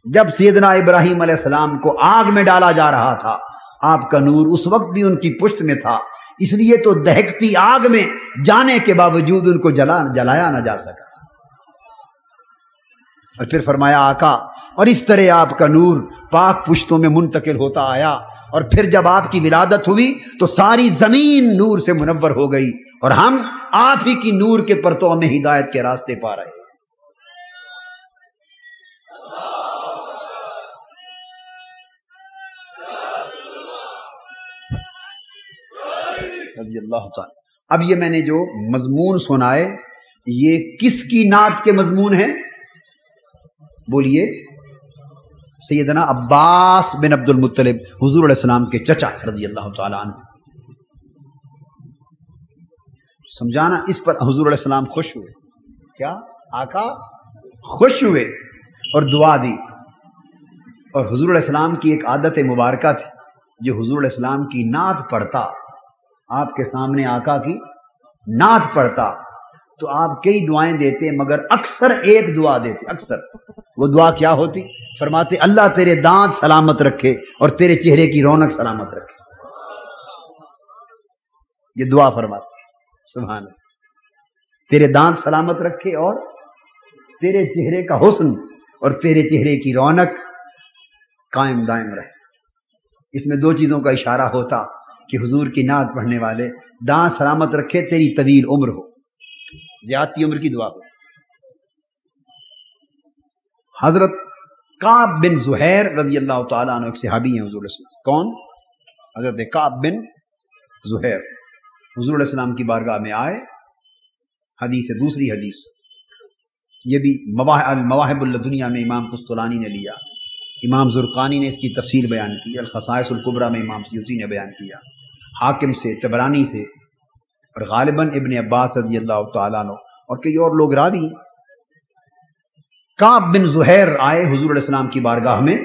جب سیدنا ابراہیم علیہ السلام کو آگ میں ڈالا جا رہا تھا، آپ کا نور اس وقت بھی ان کی پشت میں تھا، اس لیے تو دہکتی آگ میں جانے کے باوجود ان کو جلا جلایا نہ جا سکا۔ اور پھر فرمایا، آقا، اور اس طرح آپ کا نور پاک پشتوں میں منتقل ہوتا آیا، اور پھر جب آپ کی ولادت ہوئی تو ساری زمین نور سے منور ہو گئی، اور ہم آپ ہی کی نور کے پرتوں میں ہدایت کے راستے پا رہے رضی اللہ تعالی۔ اب یہ میں نے جو مضمون سنائے، یہ کس کی نعت کے مضمون ہیں؟ بولیے، سیدنا عباس بن عبد المطلب حضور علیہ السلام کے چچا رضی اللہ تعالیٰ عنہ۔ سمجھانا، اس پر حضور علیہ السلام خوش ہوئے۔ کیا؟ آقا خوش ہوئے اور دعا دی۔ اور حضور علیہ السلام کی ایک عادت مبارکہ تھی، جو حضور علیہ السلام کی نعت پڑھتا۔ آپ کے سامنے آقا کی نعت پڑھتا۔ تو آپ کئی دعائیں دیتے، مگر اکثر ایک دعا دیتے، اکثر۔ وہ دعا کیا ہوتی؟ فرماتے، اللہ تیرے دانت سلامت رکھے اور تیرے چہرے کی رونق سلامت رکھے۔ یہ دعا فرماتے۔ سبحان تیرے دانت سلامت رکھے اور تیرے چہرے کا حسن اور تیرے چہرے کی رونق قائم دائم رہے۔ اس میں دو چیزوں کا اشارہ ہوتا کہ حضور کی نعت پڑھنے والے دانت سلامت رکھے، تیری طویل عمر ہو۔ زیادتی عمر کی دعا ہو حضرت کاب بن زہیر رضی اللہ تعالیٰ عنہ ایک صحابی ہیں، حضور السلام۔ کون؟ حضرت کاب بن زہیر۔ حضور علیہ السلام کی بارگاہ میں آئے۔ حدیث دوسری حدیث۔ یہ بھی مواہب اللہ دنیا میں امام قسطلانی نے لیا۔ امام زرقانی نے اس کی تفصیل بیان کی، الخصائص القبرہ میں امام سیوتی نے بیان کیا۔ حاکم سے تبرانی سے، اور غالباً ابن عباس رضی اللہ تعالیٰ عنہ۔ اور کئی اور لوگ راوی۔ کاب بن زہیر آئے حضور علیہ السلام کی بارگاہ میں،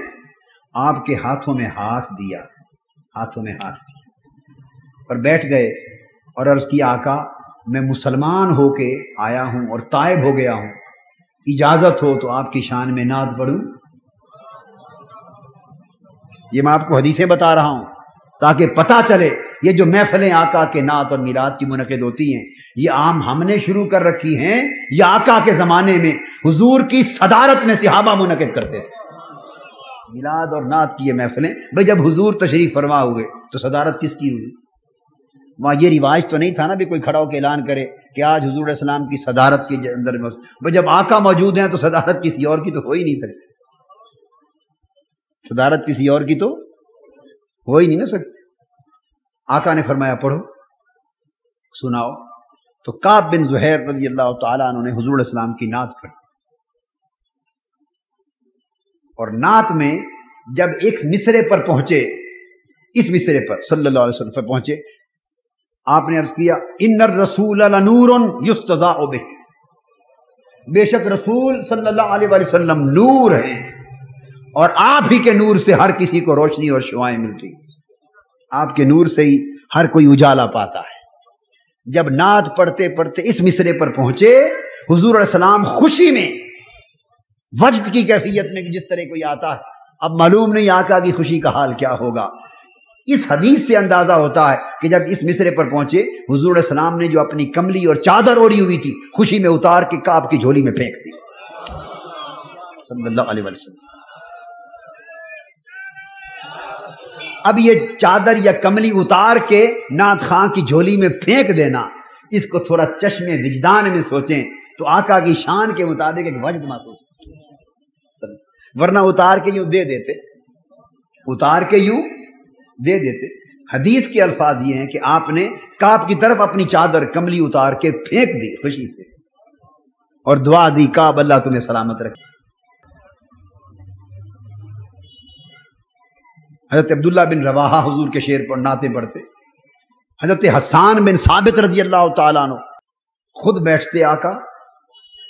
آپ کے ہاتھوں میں ہاتھ دیا۔ ہاتھوں میں ہاتھ دیا۔ اور بیٹھ گئے۔ اور عرض کیا آقا، میں مسلمان ہو کے آیا ہوں اور طائب ہو گیا ہوں۔ اجازت ہو تو آپ کی شان میں ناد پڑھوں۔ یہ میں آپ کو حدیثیں بتا رہا ہوں تاکہ پتہ چلے یہ جو محفلیں آقا کے نعت اور میلاد کی منعقد ہوتی ہیں، یہ عام ہم نے شروع کر رکھی ہیں یہ آقا کے زمانے میں حضور کی صدارت میں صحابہ منعقد کرتے تھے۔ میلاد اور نعت کی یہ محفلیں، بھائی جب حضور تشریف فرما ہوئے تو صدارت کس کی ہوئی؟ وہاں یہ رواج تو نہیں تھا نا بھی کوئی کھڑا ہو کے اعلان کرے کہ آج حضور علیہ السلام کی صدارت کے اندر بھائی جب آقا موجود ہیں تو صدارت کسی اور کی تو ہو ہی نہیں سکتی۔ صدارت کسی اور کی تو ہو ہی نہیں نہ سکتی۔ آقا نے فرمایا، پڑھو، سناؤ۔ تو کاب بن زہیر رضی اللہ تعالیٰ عنہ نے حضور علیہ السلام کی نعت پڑھی۔ اور نعت میں جب ایک مصرے پر پہنچے، اس مصرے پر، صلی اللہ علیہ وسلم پر پہنچے آپ نے عرض کیا ان رسول نور یستضاء به. بے شک رسول صلی اللہ علیہ وآلہ وسلم نور ہیں، اور آپ ہی کے نور سے ہر کسی کو روشنی اور شوائیں ملتی آپ کے نور سے ہی ہر کوئی اجالا پاتا ہے۔ جب نعت پڑھتے پڑھتے اس مصرے پر پہنچے، حضور علیہ السلام خوشی میں، وجد کی کیفیت میں جس طرح کوئی آتا ہے، اب معلوم نہیں آقا کی خوشی کا حال کیا ہوگا۔ اس حدیث سے اندازہ ہوتا ہے کہ جب اس مصرے پر پہنچے، حضور علیہ السلام نے جو اپنی کملی اور چادر اوڑی ہوئی تھی، خوشی میں اتار کے کاپ کی جھولی میں پھینک دی۔ صلی اللہ علیہ وسلم۔ اب یہ چادر یا کملی اتار کے ناز خان کی جھولی میں پھینک دینا، اس کو تھوڑا چشمے وجدان میں سوچیں تو آقا کی شان کے مطابق ایک وجد محسوس ورنہ اتار کے یوں دے دیتے۔ اتار کے یوں دے دیتے۔ حدیث کے الفاظ یہ ہیں کہ آپ نے کاپ کی طرف اپنی چادر کملی اتار کے پھینک دی خوشی سے۔ اور دعا دی کاب اللہ تمہیں سلامت رکھے۔ حضرت عبداللہ بن رواحہ حضور کے شیر پر ناطے پڑھتے۔ حضرت حسان بن ثابت رضی اللہ تعالیٰ عنہ خود بیٹھتے آقا۔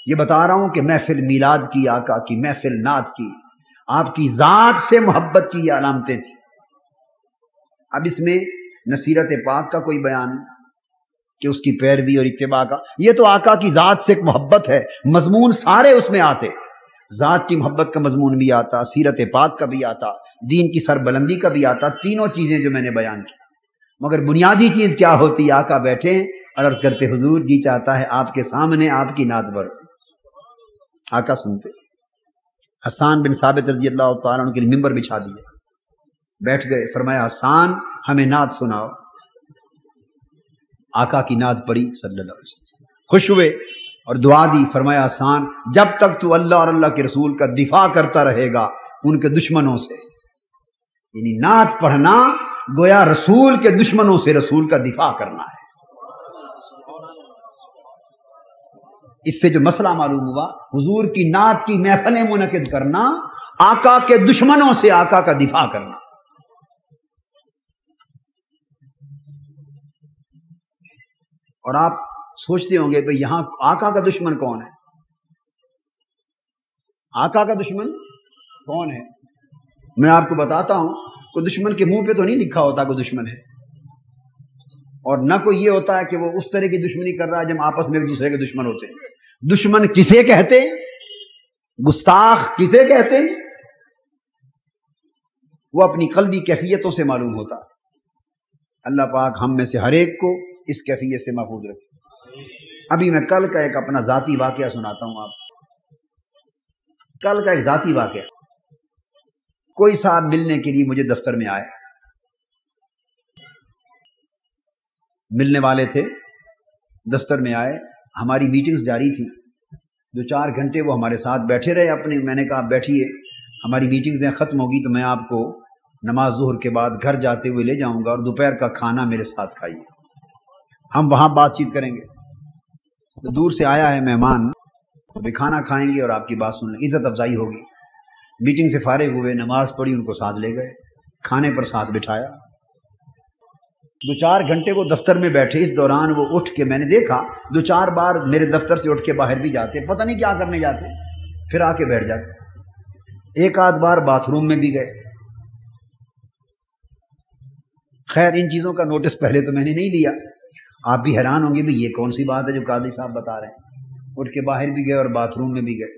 یہ بتا رہا ہوں کہ محفل میلاد کی آقا کی، محفل نعت کی۔ آپ کی ذات سے محبت کی یہ علامتیں تھیں۔ اب اس میں نصیرت پاک کا کوئی بیان کہ اس کی پیروی اور اتباع کا۔ یہ تو آقا کی ذات سے ایک محبت ہے، مضمون سارے اس میں آتے۔ ذات کی محبت کا مضمون بھی آتا، سیرت پاک کا بھی آتا، دین کی سر بلندی کا بھی آتا، تینوں چیزیں جو میں نے بیان کی۔ مگر بنیادی چیز کیا ہوتی، آقا بیٹھے اور عرض کرتے، حضور جی چاہتا ہے آپ کے سامنے آپ کی نعت بڑھ آقا سنتے، حسان بن ثابت رضی اللہ تعالیٰ کے لیے ممبر بچھا دیے۔ بیٹھ گئے، فرمایا حسان ہمیں نعت سناؤ۔ آقا کی نعت پڑی صلی اللہ علیہ وسلم۔ خوش ہوئے اور دعا دی، فرمایا حسان جب تک تو اللہ اور اللہ کے رسول کا دفاع کرتا رہے گا ان کے دشمنوں سے۔ یعنی نعت پڑھنا، گویا رسول کے دشمنوں سے رسول کا دفاع کرنا ہے۔ اس سے جو مسئلہ معلوم ہوا، حضور کی نعت کی محفلیں منعقد کرنا، آقا کے دشمنوں سے آقا کا دفاع کرنا۔ اور آپ سوچتے ہوں گے بھائی یہاں آقا کا دشمن کون ہے؟ آقا کا دشمن کون ہے؟ میں آپ کو بتاتا ہوں، کوئی دشمن کے منہ پہ تو نہیں لکھا ہوتا کوئی دشمن ہے۔ اور نہ کوئی یہ ہوتا ہے کہ وہ اس طرح کی دشمنی کر رہا ہے جب آپس میں ایک دوسرے کے دشمن ہوتے ہیں۔ دشمن کسے کہتے گستاخ کسے کہتے وہ اپنی قلبی کیفیتوں سے معلوم ہوتا۔ اللہ پاک ہم میں سے ہر ایک کو اس کیفیت سے محفوظ رکھے ابھی میں کل کا ایک اپنا ذاتی واقعہ سناتا ہوں آپ۔ کل کا ایک ذاتی واقعہ۔ کوئی صاحب ملنے کے لیے مجھے دفتر میں آئے۔ ملنے والے تھے، دفتر میں آئے۔ ہماری میٹنگز جاری تھی دو چار گھنٹے وہ ہمارے ساتھ بیٹھے رہے اپنے۔ میں نے کہا بیٹھیے۔ ہماری میٹنگز ختم ہوگی تو میں آپ کو نماز ظہر کے بعد گھر جاتے ہوئے لے جاؤں گا اور دوپہر کا کھانا میرے ساتھ کھائیے۔ ہم وہاں بات چیت کریں گے۔ تو دور سے آیا ہے مہمان بھی کھانا کھائیں گے اور آپ کی بات سن لیں۔ عزت افزائی ہوگی۔ میٹنگ سے فارغ ہوئے، نماز پڑھی، ان کو ساتھ لے گئے، کھانے پر ساتھ بٹھایا۔ دو چار گھنٹے وہ دفتر میں بیٹھے۔ اس دوران وہ اٹھ کے میں نے دیکھا، دو چار بار میرے دفتر سے اٹھ کے باہر بھی جاتے، پتہ نہیں کیا کرنے جاتے، پھر آ کے بیٹھ جاتے۔ ایک آدھ بار باتھ روم میں بھی گئے۔ خیر، ان چیزوں کا نوٹس پہلے تو میں نے نہیں لیا۔ آپ بھی حیران ہوں گے بھی یہ کون سی بات ہے جو قادی صاحب بتا رہے ہیں؟ اٹھ کے باہر بھی گئے اور باتھ روم میں بھی گئے۔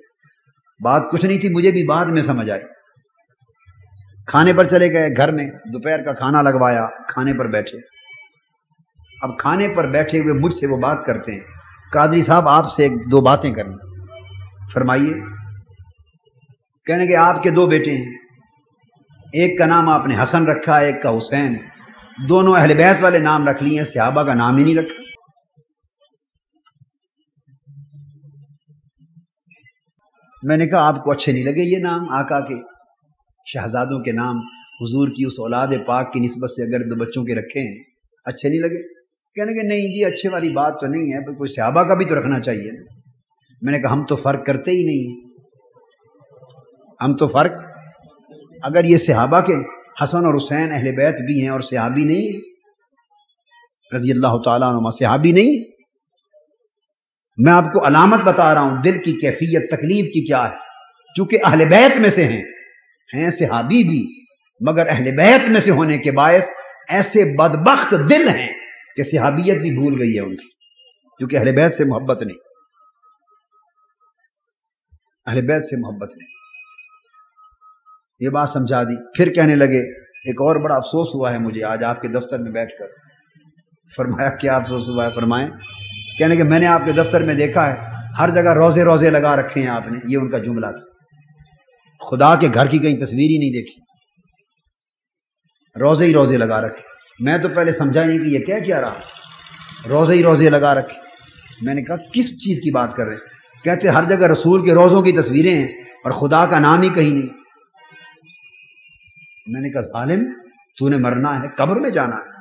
بات کچھ نہیں تھی، مجھے بھی بعد میں سمجھ آئی۔ کھانے پر چلے گئے، گھر میں دوپہر کا کھانا لگوایا، کھانے پر بیٹھے۔ اب کھانے پر بیٹھے ہوئے مجھ سے وہ بات کرتے ہیں۔ قادری صاحب، آپ سے دو باتیں کرنا فرمائیے۔ کہنے کہ آپ کے دو بیٹے ہیں۔ ایک کا نام آپ نے حسن رکھا، ایک کا حسین۔ دونوں اہل بیت والے نام رکھ لیے، صحابہ کا نام ہی نہیں رکھا۔ میں نے کہا، آپ کو اچھے نہیں لگے یہ نام؟ آقا کے شہزادوں کے نام، حضور کی اس اولاد پاک کی نسبت سے اگر دو بچوں کے رکھے ہیں، اچھے نہیں لگے۔ کہنے کہ نہیں جی اچھے والی بات تو نہیں ہے، کوئی صحابہ کا بھی تو رکھنا چاہیے۔ میں نے کہا، ہم تو فرق کرتے ہی نہیں۔ ہم تو فرق، اگر یہ صحابہ کے حسن اور حسین اہل بیت بھی ہیں اور صحابی نہیں رضی اللہ تعالیٰ عنہ صحابی نہیں۔ میں آپ کو علامت بتا رہا ہوں دل کی کیفیت، تکلیف کی کیا ہے۔ چونکہ اہل بیت میں سے ہیں ہیں صحابی بھی، مگر اہل بیت میں سے ہونے کے باعث ایسے بدبخت دل ہیں کہ صحابیت بھی بھول گئی ہے ان کی، کیونکہ اہل بیت سے محبت نہیں۔ اہل بیت سے محبت نہیں۔ یہ بات سمجھا دی۔ پھر کہنے لگے، ایک اور بڑا افسوس ہوا ہے مجھے آج آپ کے دفتر میں بیٹھ کر۔ فرمایا، کیا افسوس ہوا ہے؟ فرمائیں۔ کہنے کہ میں نے آپ کے دفتر میں دیکھا ہے، ہر جگہ روزے روزے لگا رکھے ہیں آپ نے۔ یہ ان کا جملہ تھا۔ خدا کے گھر کی کہیں تصویر ہی نہیں دیکھی۔ روزے ہی روزے لگا رکھے۔ میں تو پہلے سمجھا نہیں کہ یہ کیا کیا رہا۔ روزے ہی روزے لگا رکھے۔ میں نے کہا، کس چیز کی بات کر رہے کہتے، ہر جگہ رسول کے روزوں کی تصویریں ہیں اور خدا کا نام ہی کہیں نہیں۔ میں نے کہا، ظالم، تو نے مرنا ہے، قبر میں جانا ہے.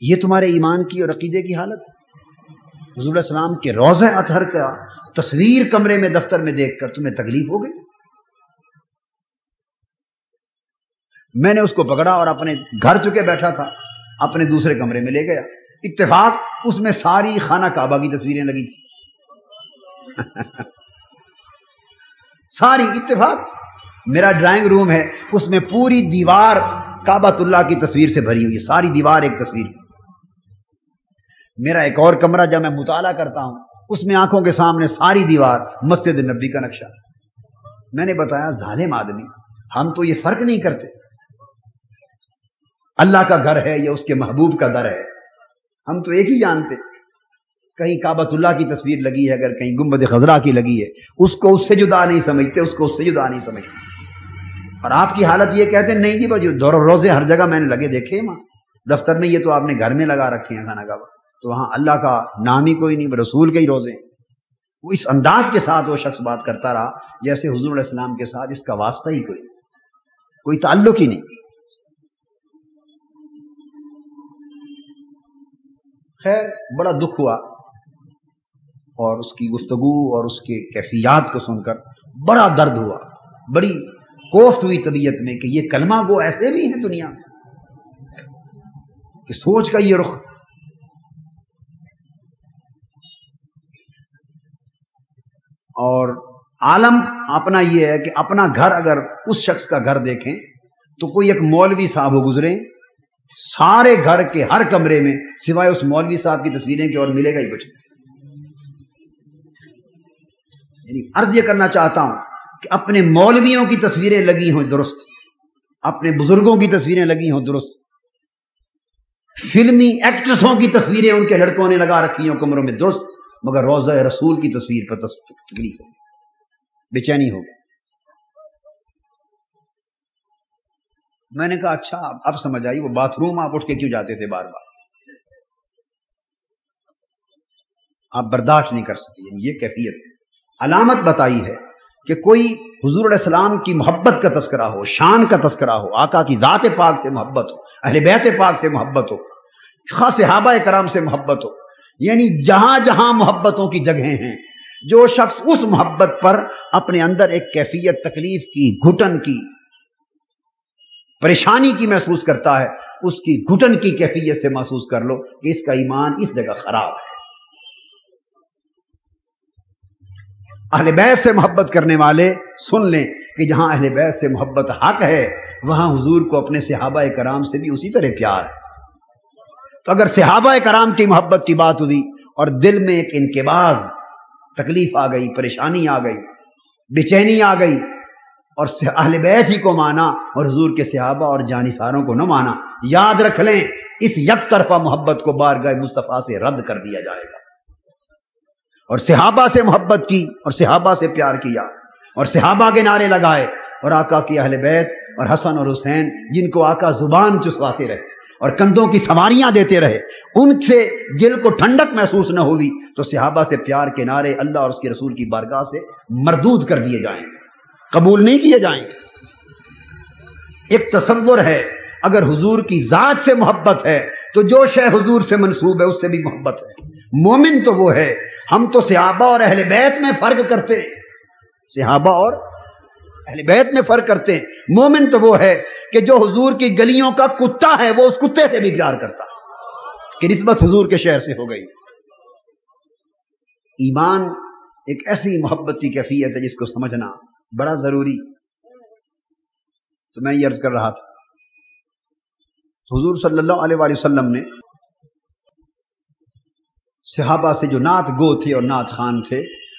یہ تمہارے ایمان کی اور عقیدے کی حالت؟ حضور السلام کے روز اطہر کا تصویر کمرے میں دفتر میں دیکھ کر تمہیں تکلیف ہو گئی؟ میں نے اس کو پکڑا اور اپنے گھر چکے بیٹھا تھا، اپنے دوسرے کمرے میں لے گیا۔ اتفاق، اس میں ساری خانہ کعبہ کی تصویریں لگی تھی ساری اتفاق۔ میرا ڈرائنگ روم ہے، اس میں پوری دیوار کعبۃ اللہ کی تصویر سے بھری ہوئی ساری دیوار ایک تصویر۔ میرا ایک اور کمرہ جب میں مطالعہ کرتا ہوں، اس میں آنکھوں کے سامنے ساری دیوار مسجد نبی کا نقشہ۔ میں نے بتایا، ظالم آدمی، ہم تو یہ فرق نہیں کرتے۔ اللہ کا گھر ہے یا اس کے محبوب کا در ہے، ہم تو ایک ہی جانتے۔ کہیں کابت اللہ کی تصویر لگی ہے، اگر کہیں گمبد خزرہ کی لگی ہے، اس کو اس سے جدا نہیں سمجھتے، اس کو اس سے جدا نہیں سمجھتے۔ اور آپ کی حالت یہ کہتے ہیں، نہیں جی بھائی دور روزے ہر جگہ میں نے لگے دیکھے وہاں دفتر میں یہ تو آپ نے گھر میں لگا رکھے ہیں کھانا کا تو وہاں اللہ کا نام ہی کوئی نہیں رسول کے ہی روزے وہ اس انداز کے ساتھ وہ شخص بات کرتا رہا جیسے حضور علیہ السلام کے ساتھ، اس کا واسطہ ہی کوئی کوئی تعلق ہی نہیں۔ خیر، بڑا دکھ ہوا۔ اور اس کی گفتگو اور اس کے کیفیات کو سن کر بڑا درد ہوا۔ بڑی کوفت ہوئی طبیعت میں کہ یہ کلمہ گو ایسے بھی ہیں دنیا میں کہ سوچ کا یہ رخ۔ اور عالم اپنا یہ ہے کہ اپنا گھر اگر اس شخص کا گھر دیکھیں تو کوئی ایک مولوی صاحب ہو گزرے، سارے گھر کے ہر کمرے میں سوائے اس مولوی صاحب کی تصویریں کی اور ملے گا ہی کچھ۔ یعنی عرض یہ کرنا چاہتا ہوں کہ اپنے مولویوں کی تصویریں لگی ہوں درست، اپنے بزرگوں کی تصویریں لگی ہوں درست۔ فلمی ایکٹرسوں کی تصویریں ان کے لڑکوں نے لگا رکھی ہوں کمروں میں درست، مگر روزہ رسول کی تصویر پر تکلیف ہو بے ہو میں نے کہا اچھا اب سمجھ آئی، وہ باتھ روم آپ اٹھ کے کیوں جاتے تھے بار بار؟ آپ برداشت نہیں کر سکتے یعنی یہ کیفیت علامت بتائی ہے کہ کوئی حضور علیہ السلام کی محبت کا تذکرہ ہو، شان کا تذکرہ ہو، آقا کی ذات پاک سے محبت ہو، اہل بیت پاک سے محبت ہو، خاص صحابہ کرام سے محبت ہو یعنی جہاں جہاں محبتوں کی جگہیں ہیں، جو شخص اس محبت پر اپنے اندر ایک کیفیت، تکلیف کی، گھٹن کی، پریشانی کی محسوس کرتا ہے، اس کی گھٹن کی کیفیت سے محسوس کر لو کہ اس کا ایمان اس جگہ خراب ہے۔ اہل بیت سے محبت کرنے والے سن لیں کہ جہاں اہل بیت سے محبت حق ہے، وہاں حضور کو اپنے صحابہ کرام سے بھی اسی طرح پیار ہے۔ تو اگر صحابہ کرام کی محبت کی بات ہوئی اور دل میں ایک انکباز تکلیف آ گئی، پریشانی آ گئی، بے چینی آ گئی اور اہل بیت ہی کو مانا اور حضور کے صحابہ اور جانساروں کو نہ مانا، یاد رکھ لیں، اس یک طرفہ محبت کو بار گئے مصطفیٰ سے رد کر دیا جائے گا۔ اور صحابہ سے محبت کی اور صحابہ سے پیار کیا اور صحابہ کے نعرے لگائے اور آقا کی اہل بیت اور حسن اور حسین جن کو آقا زبان چسواتے رہے اور کندھوں کی سواریاں دیتے رہے ان سے دل کو ٹھنڈک محسوس نہ ہوئی تو صحابہ سے پیار کے نعرے اللہ اور اس کے رسول کی بارگاہ سے مردود کر دیے جائیں گے قبول نہیں کیے جائیں ایک تصور ہے اگر حضور کی ذات سے محبت ہے تو جو شے حضور سے منسوب ہے اس سے بھی محبت ہے مومن تو وہ ہے ہم تو صحابہ اور اہل بیت میں فرق کرتے صحابہ اور اہل بیت میں فرق کرتے مومن تو وہ ہے کہ جو حضور کی گلیوں کا کتا ہے، وہ اس کتے سے بھی پیار کرتا۔ کہ نسبت حضور کے شہر سے ہو گئی۔ ایمان ایک ایسی محبت کی کیفیت ہے جس کو سمجھنا بڑا ضروری۔ تو میں یہ عرض کر رہا تھا۔ حضور صلی اللہ علیہ وآلہ وسلم نے صحابہ سے جو نعت گو تھے اور نعت خان تھے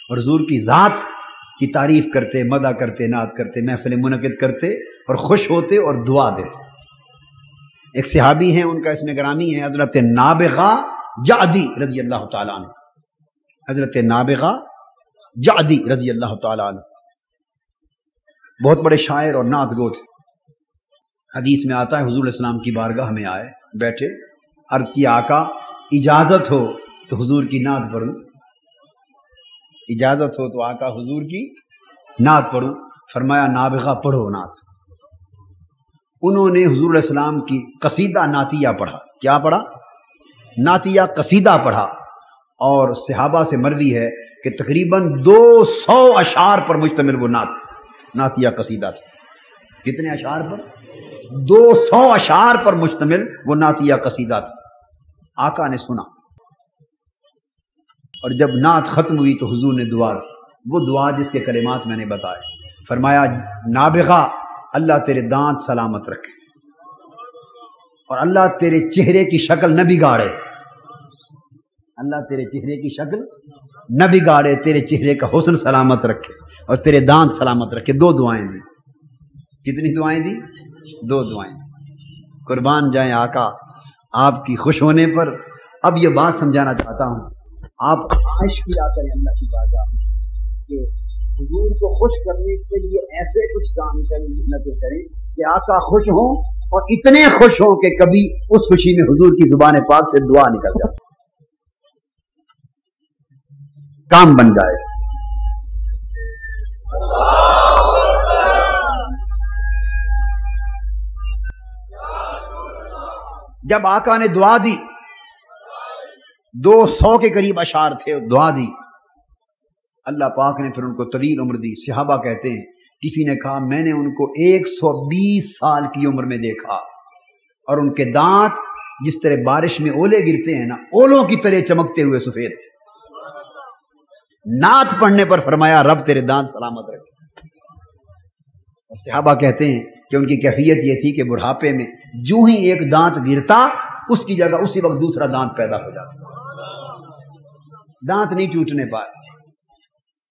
اور حضور کی ذات کی تعریف کرتے مدہ کرتے، نعت کرتے، محفل منعقد کرتے اور خوش ہوتے اور دعا دیتے۔ ایک صحابی ہیں، ان کا اس میں گرامی ہے حضرت نابغا جعدی رضی اللہ تعالیٰ عنہ۔ حضرت نابغا جعدی رضی اللہ تعالیٰ عنہ۔ بہت بڑے شاعر اور نعت گو تھے۔ حدیث میں آتا ہے، حضور السلام کی بارگاہ میں آئے، بیٹھے، عرض کی آقا، اجازت ہو تو حضور کی نعت پڑھوں۔ اجازت ہو تو آقا حضور کی نعت پڑھوں۔ فرمایا، نابغہ پڑھو نعت۔ انہوں نے حضور علیہ السلام کی قصیدہ ناتیہ پڑھا۔ کیا پڑھا؟ ناتیہ قصیدہ پڑھا۔ اور صحابہ سے مروی ہے کہ تقریباً دو سو اشعار پر مشتمل وہ نعت ناتیہ قصیدہ تھا۔ کتنے اشعار پر؟ دو سو اشعار پر مشتمل وہ ناتیہ قصیدہ تھا۔ آقا نے سنا۔ اور جب نعت ختم ہوئی تو حضور نے دعا دی۔ وہ دعا جس کے کلمات میں نے بتائے۔ فرمایا، نابغا، اللہ تیرے دانت سلامت رکھے۔ اور اللہ تیرے چہرے کی شکل نہ بگاڑے۔ اللہ تیرے چہرے کی شکل نہ بگاڑے، تیرے چہرے کا حسن سلامت رکھے۔ اور تیرے دانت سلامت رکھے۔ دو دعائیں دی۔ کتنی دعائیں دی؟ دو دعائیں دی۔ قربان جائیں آقا، آپ کی خوش ہونے پر۔ اب یہ بات سمجھانا چاہتا ہوں۔ آپ خواہش کیا کریں اللہ کی بات کہ حضور کو خوش کرنے کے لیے ایسے کچھ کام کریں، محنتیں کریں کہ آقا خوش ہوں اور اتنے خوش ہوں کہ کبھی اس خوشی میں حضور کی زبان پاک سے دعا نکل جائے۔ کام بن جائے۔ جب آقا نے دعا دی دو سو کے قریب اشار تھے دعا دی۔ اللہ پاک نے پھر ان کو طویل عمر دی۔ صحابہ کہتے ہیں، کسی نے کہا، میں نے ان کو ایک سو بیس سال کی عمر میں دیکھا۔ اور ان کے دانت جس طرح بارش میں اولے گرتے ہیں نا، اولوں کی طرح چمکتے ہوئے سفید۔ تھے نعت پڑھنے پر فرمایا، رب تیرے دانت سلامت رکھے۔ اور صحابہ کہتے ہیں کہ ان کی کیفیت یہ تھی کہ بڑھاپے میں جو ہی ایک دانت گرتا، اس کی جگہ اسی وقت دوسرا دانت پیدا ہو جاتا۔ دانت نہیں ٹوٹنے پائے۔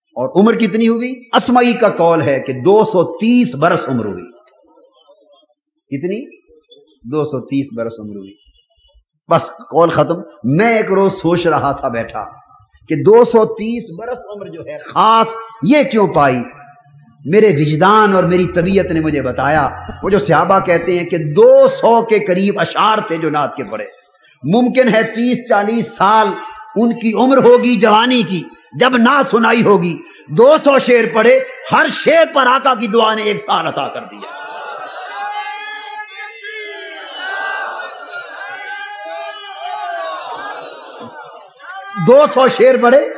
اور عمر کتنی ہوئی؟ اسمائی کا کال ہے کہ دو سو تیس برس عمر ہوئی۔ کتنی؟ دو سو تیس برس عمر ہوئی۔ بس کال ختم۔ میں ایک روز سوچ رہا تھا بیٹھا کہ دو سو تیس برس عمر جو ہے خاص، یہ کیوں پائی؟ میرے وجدان اور میری طبیعت نے مجھے بتایا، وہ جو صحابہ کہتے ہیں کہ دو سو کے قریب اشعار تھے جو نعت کے پڑے ممکن ہے تیس چالیس سال ان کی عمر ہوگی جوانی کی، جب نہ سنائی ہوگی۔ دو سو شیر پڑے ہر شیر پر آقا کی دعا نے ایک سال عطا کر دیا۔ دو سو شیر پڑے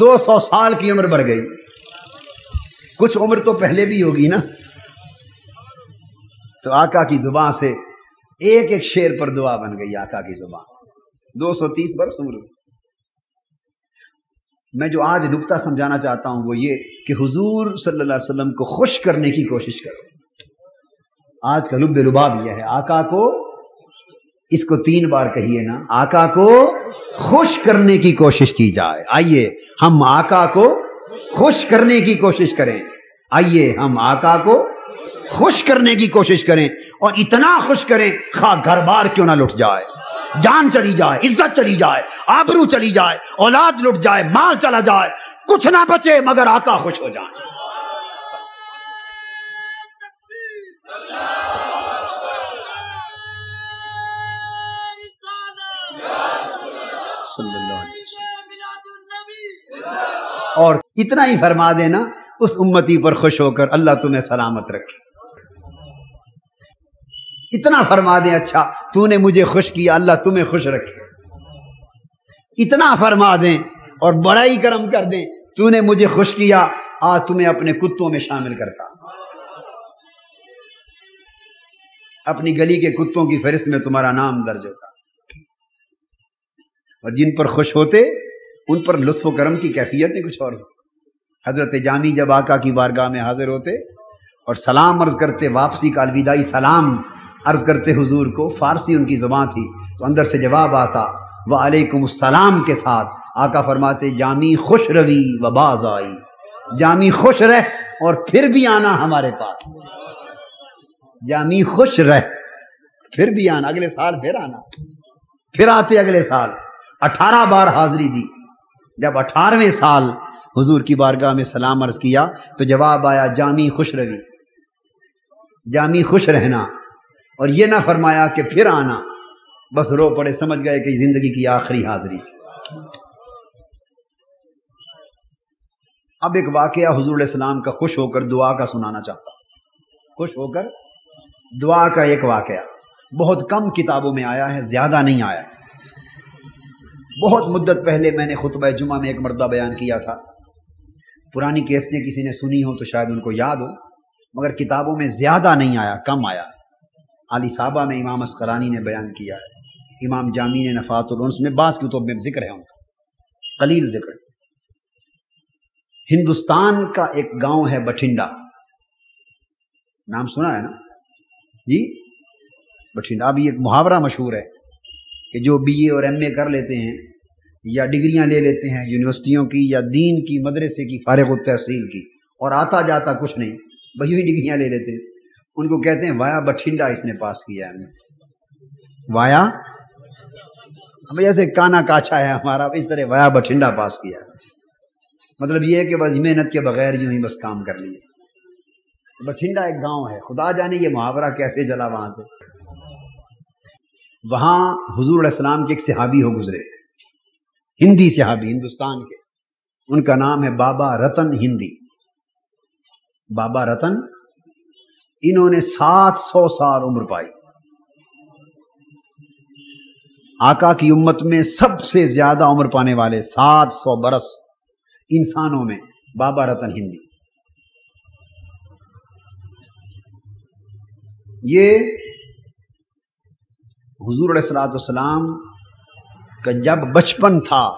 دو سو سال کی عمر بڑھ گئی۔ کچھ عمر تو پہلے بھی ہوگی نا۔ تو آقا کی زبان سے ایک ایک شیر پر دعا بن گئی، آقا کی زبان۔ دو سو تیس برس عمر۔ میں جو آج نکتا سمجھانا چاہتا ہوں وہ یہ کہ حضور صلی اللہ علیہ وسلم کو خوش کرنے کی کوشش کرو۔ آج کا لب لباب یہ ہے، آقا کو اس کو تین بار کہیے نا، آقا کو خوش کرنے کی کوشش کی جائے۔ آئیے ہم آقا کو خوش کرنے کی کوشش کریں۔ آئیے ہم آقا کو خوش کرنے کی کوشش کریں اور اتنا خوش کریں، خواہ گھر بار کیوں نہ لٹ جائے۔ جان چلی جائے عزت چلی جائے آبرو چلی جائے اولاد لٹ جائے مال چلا جائے کچھ نہ بچے مگر آقا خوش ہو جائے۔ اور اتنا ہی فرما دینا اس امتی پر خوش ہو کر اللہ تمہیں سلامت رکھے۔ اتنا فرما دیں اچھا تو نے مجھے خوش کیا، اللہ تمہیں خوش رکھے۔ اتنا فرما دیں اور بڑا ہی کرم کر دیں، تو نے مجھے خوش کیا، آج تمہیں اپنے کتوں میں شامل کرتا۔ اپنی گلی کے کتوں کی فہرست میں تمہارا نام درج ہوتا۔ اور جن پر خوش ہوتے، ان پر لطف و کرم کی کیفیت کچھ اور حضرت جامی جب آقا کی بارگاہ میں حاضر ہوتے اور سلام عرض کرتے، واپسی کا الوداعی سلام عرض کرتے حضور کو، فارسی ان کی زبان تھی، تو اندر سے جواب آتا وہ علیکم السلام کے ساتھ۔ آقا فرماتے، جامی خوش روی و باز آئی۔ جامی خوش رہ اور پھر بھی آنا ہمارے پاس۔ جامی خوش رہ، پھر بھی آنا، اگلے سال پھر آنا۔ پھر آتے اگلے سال۔ اٹھارہ بار حاضری دی۔ جب اٹھارہویں سال حضور کی بارگاہ میں سلام عرض کیا، تو جواب آیا، جامی خوش روی۔ جامی خوش رہنا۔ اور یہ نہ فرمایا کہ پھر آنا۔ بس رو پڑے، سمجھ گئے کہ زندگی کی آخری حاضری تھی۔ اب ایک واقعہ حضور علیہ السلام کا خوش ہو کر دعا کا سنانا چاہتا خوش ہو کر دعا کا ایک واقعہ۔ بہت کم کتابوں میں آیا ہے، زیادہ نہیں آیا بہت مدت پہلے میں نے خطبہ جمعہ میں ایک مردہ بیان کیا تھا۔ پرانی کیسٹیں کسی نے سنی ہو تو شاید ان کو یاد ہو، مگر کتابوں میں زیادہ نہیں آیا، کم آیا۔ علی صحابہ میں امام اسکرانی نے بیان کیا ہے۔ امام جامی نے نفات النس میں بعض کتب میں ذکر ہے ان کا۔ قلیل ذکر۔ ہندوستان کا ایک گاؤں ہے بٹھنڈا۔ نام سنا ہے نا؟ جی؟ بٹھنڈا۔ ابھی ایک محاورہ مشہور ہے کہ جو بی اے اور ایم اے کر لیتے ہیں یا ڈگریاں لے لیتے ہیں یونیورسٹیوں کی یا دین کی، مدرسے کی، فارغ التحصیل کی اور آتا جاتا کچھ نہیں وہی ڈگریاں لے لیتے ہیں۔ ان کو کہتے ہیں وایا بٹھنڈا اس نے پاس کیا ہے۔ وایا ہم جیسے کانا کاچا ہے ہمارا، اس طرح وایا بٹھنڈا پاس کیا مطلب یہ ہے کہ بس محنت کے بغیر یوں ہی بس کام کر لیے۔ بٹھنڈا ایک گاؤں ہے۔ خدا جانے یہ محاورہ کیسے چلا وہاں سے۔ وہاں حضور علیہ السلام کے ایک صحابی ہو گزرے۔ ہندی صحابی، ہندوستان کے۔ ان کا نام ہے بابا رتن ہندی۔ بابا رتن انہوں نے سات سو سال عمر پائی۔ آقا کی امت میں سب سے زیادہ عمر پانے والے سات سو برس انسانوں میں بابا رتن ہندی۔ یہ حضور علیہ السلاۃ والسلام کا جب بچپن تھا،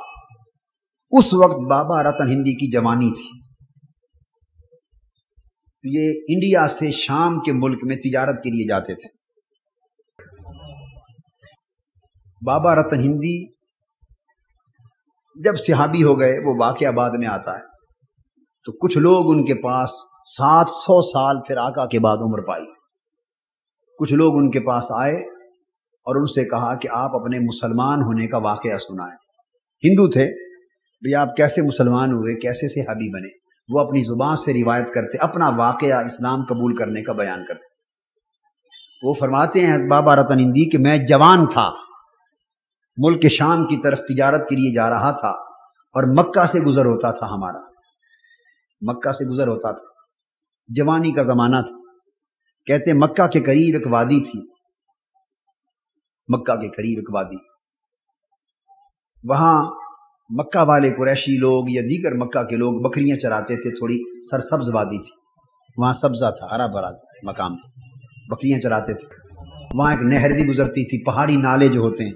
اس وقت بابا رتن ہندی کی جوانی تھی۔ یہ انڈیا سے شام کے ملک میں تجارت کے لیے جاتے تھے۔ بابا رتن ہندی جب صحابی ہو گئے، وہ واقعہ بعد میں آتا ہے۔ تو کچھ لوگ ان کے پاس سات سو سال پھر آقا کے بعد عمر پائی۔ کچھ لوگ ان کے پاس آئے اور ان سے کہا کہ آپ اپنے مسلمان ہونے کا واقعہ سنائیں۔ ہندو تھے بھئی آپ کیسے مسلمان ہوئے؟ کیسے صحابی بنے؟ وہ اپنی زبان سے روایت کرتے، اپنا واقعہ اسلام قبول کرنے کا بیان کرتے۔ وہ فرماتے ہیں، بابا رتن اندی کہ میں جوان تھا۔ ملک شام کی طرف تجارت کے لیے جا رہا تھا اور مکہ سے گزر ہوتا تھا ہمارا۔ مکہ سے گزر ہوتا تھا۔ جوانی کا زمانہ تھا۔ کہتے، مکہ کے قریب ایک وادی تھی۔ مکہ کے قریب ایک وادی۔ وہاں مکہ والے قریشی لوگ یا دیگر مکہ کے لوگ بکریاں چراتے تھے، تھوڑی سرسبز وادی تھی۔ وہاں سبزہ تھا، ہرا بھرا مقام تھا۔ بکریاں چراتے تھے۔ وہاں ایک نہر بھی گزرتی تھی، پہاڑی نالے جو ہوتے ہیں،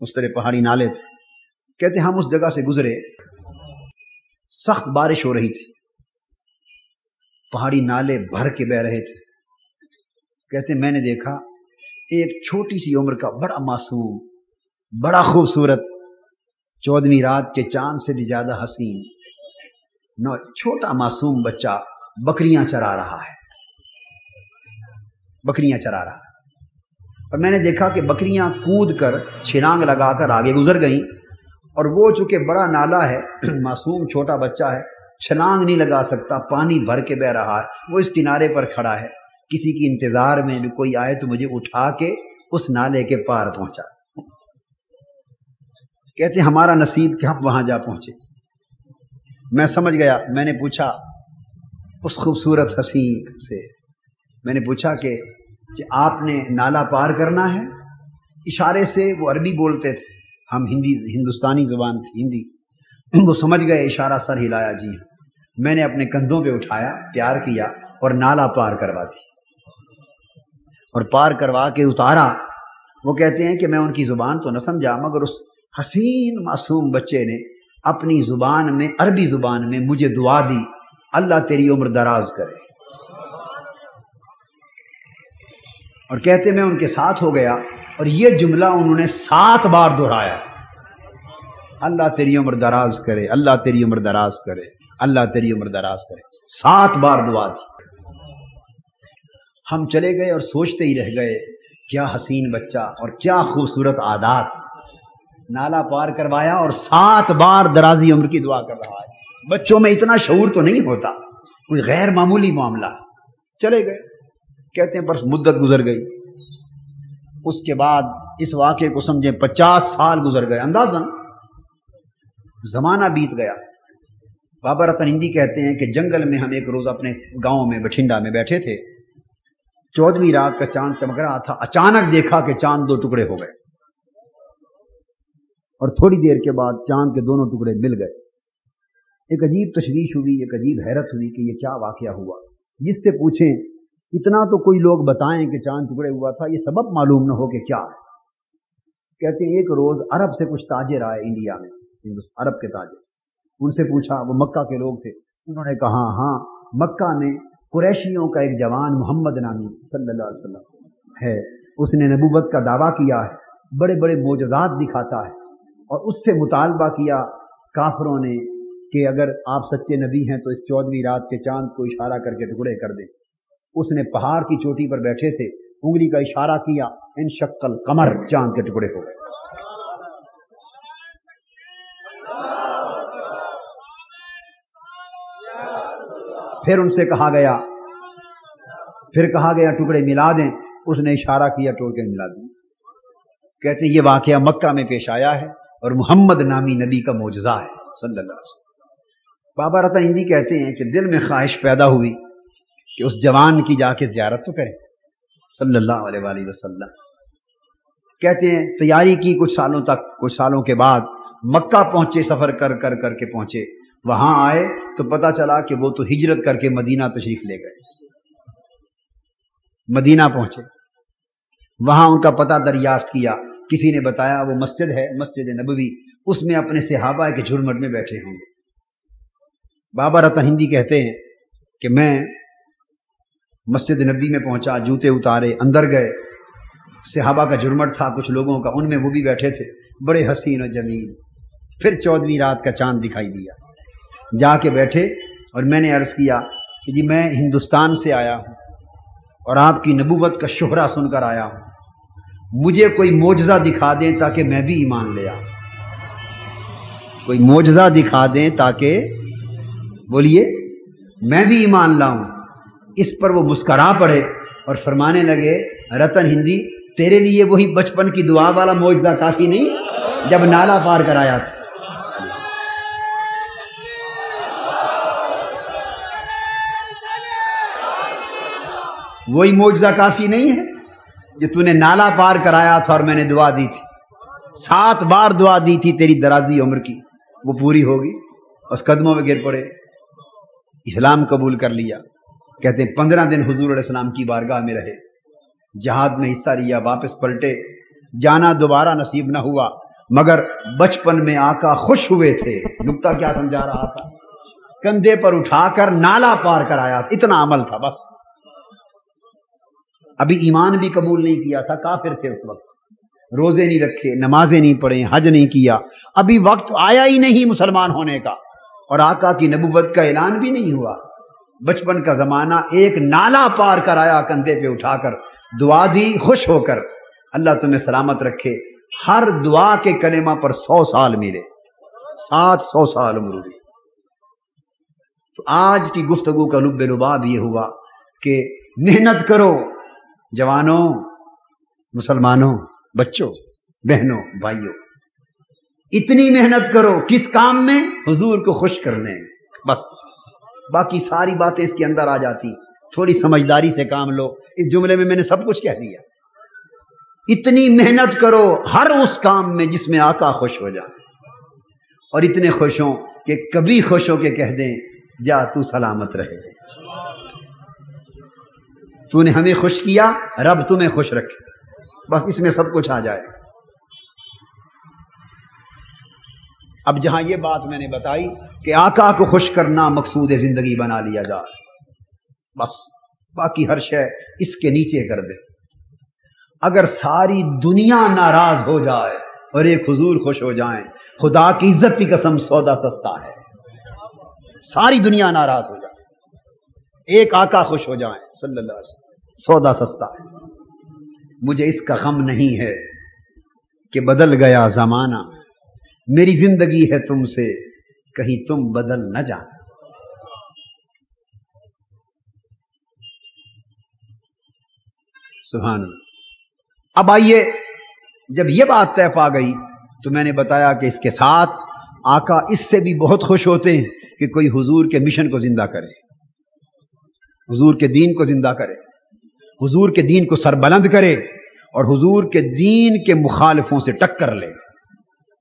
اس طرح پہاڑی نالے تھے۔ کہتے ہم اس جگہ سے گزرے، سخت بارش ہو رہی تھی۔ پہاڑی نالے بھر کے بہ رہے تھے۔ کہتے میں نے دیکھا، ایک چھوٹی سی عمر کا بڑا معصوم، بڑا خوبصورت چودہویں رات کے چاند سے بھی زیادہ حسین۔ نو، چھوٹا معصوم بچہ بکریاں چرا رہا ہے۔ بکریاں چرا رہا ہے۔ اور میں نے دیکھا کہ بکریاں کود کر چھلانگ لگا کر آگے گزر گئیں۔ اور وہ چونکہ بڑا نالا ہے، معصوم چھوٹا بچہ ہے، چھلانگ نہیں لگا سکتا، پانی بھر کے بہ رہا ہے۔ وہ اس کنارے پر کھڑا ہے۔ کسی کی انتظار میں بھی کوئی آئے تو مجھے اٹھا کے اس نالے کے پار پہنچا۔ کہتے ہمارا نصیب کہ ہم وہاں جا پہنچے۔ میں سمجھ گیا، میں نے پوچھا اس خوبصورت حسین سے، میں نے پوچھا کہ کہ آپ نے نالا پار کرنا ہے؟ اشارے سے وہ عربی بولتے تھے۔ ہم ہندی، ہندوستانی زبان تھی، ہندی۔ وہ سمجھ گئے، اشارہ سر ہلایا جی ہاں۔ میں نے اپنے کندھوں پہ اٹھایا، پیار کیا اور نالا پار کروا دی۔ اور پار کروا کے اتارا۔ وہ کہتے ہیں کہ میں ان کی زبان تو نہ سمجھا، مگر اس حسین معصوم بچے نے اپنی زبان میں، عربی زبان میں مجھے دعا دی، اللہ تیری عمر دراز کرے۔ اور کہتے میں ان کے ساتھ ہو گیا اور یہ جملہ انہوں نے سات بار دہرایا۔ اللہ تیری عمر دراز کرے، اللہ تیری عمر دراز کرے، اللہ تیری عمر دراز کرے۔ سات بار دعا دی۔ ہم چلے گئے اور سوچتے ہی رہ گئے، کیا حسین بچہ اور کیا خوبصورت عادات۔ نالا پار کروایا اور سات بار درازی عمر کی دعا کر رہا ہے۔ بچوں میں اتنا شعور تو نہیں ہوتا، کوئی غیر معمولی معاملہ۔ چلے گئے، کہتے ہیں پر مدت گزر گئی۔ اس کے بعد اس واقعے کو سمجھیں، پچاس سال گزر گئے۔ اندازہ زمانہ بیت گیا۔ بابا رتن ہندی کہتے ہیں کہ جنگل میں ہم ایک روز اپنے گاؤں میں، بٹھنڈا میں بیٹھے تھے۔ چودویں رات کا چاند چمک رہا تھا۔ اچانک دیکھا کہ چاند دو ٹکڑے ہو گئے۔ اور تھوڑی دیر کے بعد چاند کے دونوں ٹکڑے مل گئے۔ ایک عجیب تشویش ہوئی، ایک عجیب حیرت ہوئی کہ یہ کیا واقعہ ہوا۔ جس سے پوچھیں، اتنا تو کوئی لوگ بتائیں کہ چاند ٹکڑے ہوا تھا، یہ سبب معلوم نہ ہو کہ کیا ہے۔ کہتے ہیں، ایک روز عرب سے کچھ تاجر آئے انڈیا میں عرب کے تاجر۔ ان سے پوچھا، وہ مکہ کے لوگ تھے۔ انہوں نے کہا ہاں مکہ میں قریشیوں کا ایک جوان محمد نامی صلی اللہ علیہ وسلم ہے۔ اس نے نبوت کا دعویٰ کیا ہے۔ بڑے بڑے موجزات دکھاتا ہے۔ اور اس سے مطالبہ کیا کافروں نے کہ اگر آپ سچے نبی ہیں تو اس چودہویں رات کے چاند کو اشارہ کر کے ٹکڑے کر دیں۔ اس نے پہاڑ کی چوٹی پر بیٹھے تھے، انگلی کا اشارہ کیا، ان شکل کمر چاند کے ٹکڑے ہو گئے۔ پھر ان سے کہا گیا، پھر کہا گیا، ٹکڑے ملا دیں۔ اس نے اشارہ کیا ٹوٹے ملا دیں۔ کہتے یہ واقعہ مکہ میں پیش آیا ہے۔ اور محمد نامی نبی کا معجزہ ہے، صلی اللہ علیہ وسلم۔ بابا رتن ہندی کہتے ہیں کہ دل میں خواہش پیدا ہوئی کہ اس جوان کی جا کے زیارت تو کریں، صلی اللہ علیہ وآلہ وسلم۔ کہتے ہیں تیاری کی کچھ سالوں تک، کچھ سالوں کے بعد مکہ پہنچے، سفر کر کر کر کے پہنچے۔ وہاں آئے تو پتا چلا کہ وہ تو ہجرت کر کے مدینہ تشریف لے گئے۔ مدینہ پہنچے۔ وہاں ان کا پتہ دریافت کیا۔ کسی نے بتایا وہ مسجد ہے، مسجد نبوی، اس میں اپنے صحابہ کے جھرمٹ میں بیٹھے ہوں گے۔ بابا رتن ہندی کہتے ہیں کہ میں مسجد نبی میں پہنچا، جوتے اتارے، اندر گئے۔ صحابہ کا جرمٹ تھا، کچھ لوگوں کا، ان میں وہ بھی بیٹھے تھے۔ بڑے حسین و جمیل۔ پھر چودویں رات کا چاند دکھائی دیا۔ جا کے بیٹھے اور میں نے عرض کیا کہ جی میں ہندوستان سے آیا ہوں اور آپ کی نبوت کا شہرہ سن کر آیا ہوں۔ مجھے کوئی معجزہ دکھا دیں تاکہ میں بھی ایمان لے آؤں۔ کوئی معجزہ دکھا دیں تاکہ، بولیے، میں بھی ایمان لاؤں۔ اس پر وہ مسکرا پڑے اور فرمانے لگے، رتن ہندی، تیرے لیے وہی بچپن کی دعا والا معجزہ کافی نہیں؟ جب نالا پار کر آیا تھا۔ وہی معجزہ کافی نہیں ہے؟ جو تو نے نالا پار کرایا تھا اور میں نے دعا دی تھی۔ سات بار دعا دی تھی تیری درازی عمر کی۔ وہ پوری ہوگی اس قدموں میں گر پڑے۔ اسلام قبول کر لیا۔ کہتے ہیں پندرہ دن حضور علیہ السلام کی بارگاہ میں رہے۔ جہاد میں حصہ لیا، واپس پلٹے۔ جانا دوبارہ نصیب نہ ہوا، مگر بچپن میں آقا خوش ہوئے تھے۔ نکتا کیا سمجھا رہا تھا؟ کندھے پر اٹھا کر نالا پار کر آیا اتنا عمل تھا، بس۔ ابھی ایمان بھی قبول نہیں کیا تھا، کافر تھے اس وقت۔ روزے نہیں رکھے، نمازیں نہیں پڑھے، حج نہیں کیا۔ ابھی وقت آیا ہی نہیں مسلمان ہونے کا۔ اور آقا کی نبوت کا اعلان بھی نہیں ہوا۔ بچپن کا زمانہ ایک نالا پار کر آیا کندھے پہ اٹھا کر۔ دعا دی، خوش ہو کر۔ اللہ تمہیں سلامت رکھے۔ ہر دعا کے کلمہ پر سو سال ملے۔ سات سو سال عمر ہوئی۔ تو آج کی گفتگو کا لب لباب یہ ہوا کہ محنت کرو۔ جوانوں، مسلمانوں، بچوں، بہنوں، بھائیوں، اتنی محنت کرو کس کام میں؟ حضور کو خوش کرنے میں۔ بس، باقی ساری باتیں اس کے اندر آ جاتی۔ تھوڑی سمجھداری سے کام لو۔ اس جملے میں میں نے سب کچھ کہہ دیا۔ اتنی محنت کرو ہر اس کام میں جس میں آقا خوش ہو جائے۔ اور اتنے خوش ہوں کہ کبھی خوش ہو کے کہہ دیں، جا تو سلامت رہے۔ تو نے ہمیں خوش کیا، رب تمہیں خوش رکھے۔ بس اس میں سب کچھ آ جائے۔ اب جہاں یہ بات میں نے بتائی کہ آقا کو خوش کرنا مقصود زندگی بنا لیا جائے بس، باقی ہر شے اس کے نیچے کر دے۔ اگر ساری دنیا ناراض ہو جائے اور ایک حضور خوش ہو جائیں، خدا کی عزت کی قسم سودا سستا ہے۔ ساری دنیا ناراض ہو جائے۔ ایک آقا خوش ہو جائیں، صلی اللہ علیہ وسلم۔ سودا سستا ہے۔ مجھے اس کا غم نہیں ہے کہ بدل گیا زمانہ۔ میری زندگی ہے تم سے، کہیں تم بدل نہ جانا۔ سبحان اللہ۔ اب آئیے، جب یہ بات طے پا گئی، تو میں نے بتایا کہ اس کے ساتھ آقا اس سے بھی بہت خوش ہوتے ہیں کہ کوئی حضور کے مشن کو زندہ کرے۔ حضور کے دین کو زندہ کرے۔ حضور کے دین کو سر بلند کرے اور حضور کے دین کے مخالفوں سے ٹکر لے۔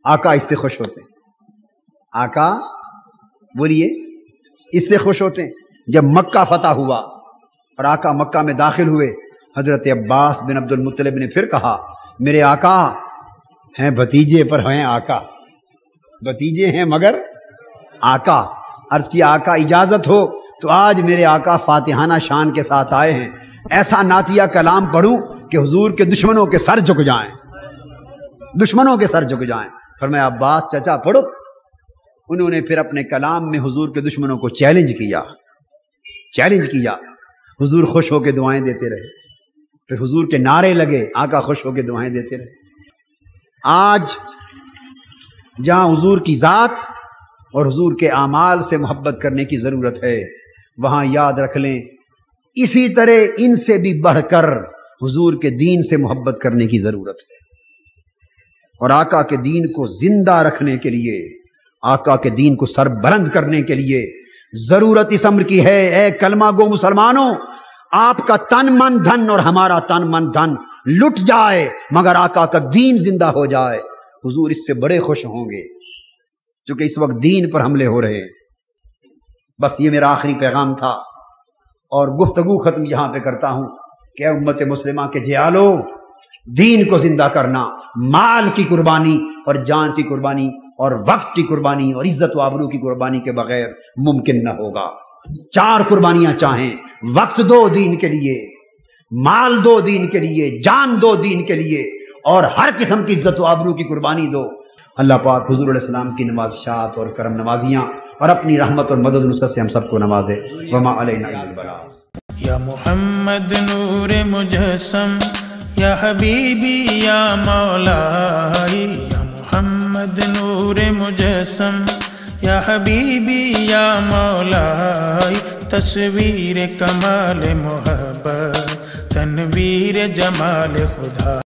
آقا اس سے خوش ہوتے ہیں۔ آقا بولیے، اس سے خوش ہوتے ہیں۔ جب مکہ فتح ہوا اور آقا مکہ میں داخل ہوئے، حضرت عباس بن عبد المطلب نے پھر کہا، میرے آقا، ہیں بھتیجے پر ہیں آقا۔ بھتیجے ہیں مگر آقا۔ عرض کی آقا اجازت ہو تو آج میرے آقا فاتحانہ شان کے ساتھ آئے ہیں۔ ایسا ناتیہ کلام پڑھوں کہ حضور کے دشمنوں کے سر جھک جائیں۔ دشمنوں کے سر جھک جائیں۔ میں عباس چچا، پڑھو۔ انہوں نے پھر اپنے کلام میں حضور کے دشمنوں کو چیلنج کیا۔ چیلنج کیا۔ حضور خوش ہو کے دعائیں دیتے رہے۔ پھر حضور کے نعرے لگے، آقا خوش ہو کے دعائیں دیتے رہے۔ آج جہاں حضور کی ذات اور حضور کے اعمال سے محبت کرنے کی ضرورت ہے، وہاں یاد رکھ لیں اسی طرح ان سے بھی بڑھ کر حضور کے دین سے محبت کرنے کی ضرورت ہے۔ اور آقا کے دین کو زندہ رکھنے کے لیے، آقا کے دین کو سر بلند کرنے کے لیے ضرورت اس امر کی ہے۔ اے کلمہ گو مسلمانوں، آپ کا تن من دھن اور ہمارا تن من دھن لٹ جائے، مگر آقا کا دین زندہ ہو جائے۔ حضور اس سے بڑے خوش ہوں گے۔ چونکہ اس وقت دین پر حملے ہو رہے ہیں۔ بس یہ میرا آخری پیغام تھا۔ اور گفتگو ختم یہاں پہ کرتا ہوں کہ امت مسلمہ کے جیالو، دین کو زندہ کرنا، مال کی قربانی اور جان کی قربانی اور وقت کی قربانی اور عزت و آبرو کی قربانی کے بغیر ممکن نہ ہوگا۔ چار قربانیاں چاہیں، وقت دو دین کے لیے، مال دو دین کے لیے، جان دو دین کے لیے اور ہر قسم کی عزت و آبرو کی قربانی دو۔ اللہ پاک حضور علیہ السلام کی نمازشات اور کرم نوازیاں اور اپنی رحمت اور مدد نسخت سے ہم سب کو نوازے۔ وما علینا
یا محمد نور مجسم، یا حبیبی، یا مولائی۔ یا محمد نور مجسم، یا حبیبی، یا مولائی۔ تصویر کمال محبت، تنویر جمال خدا۔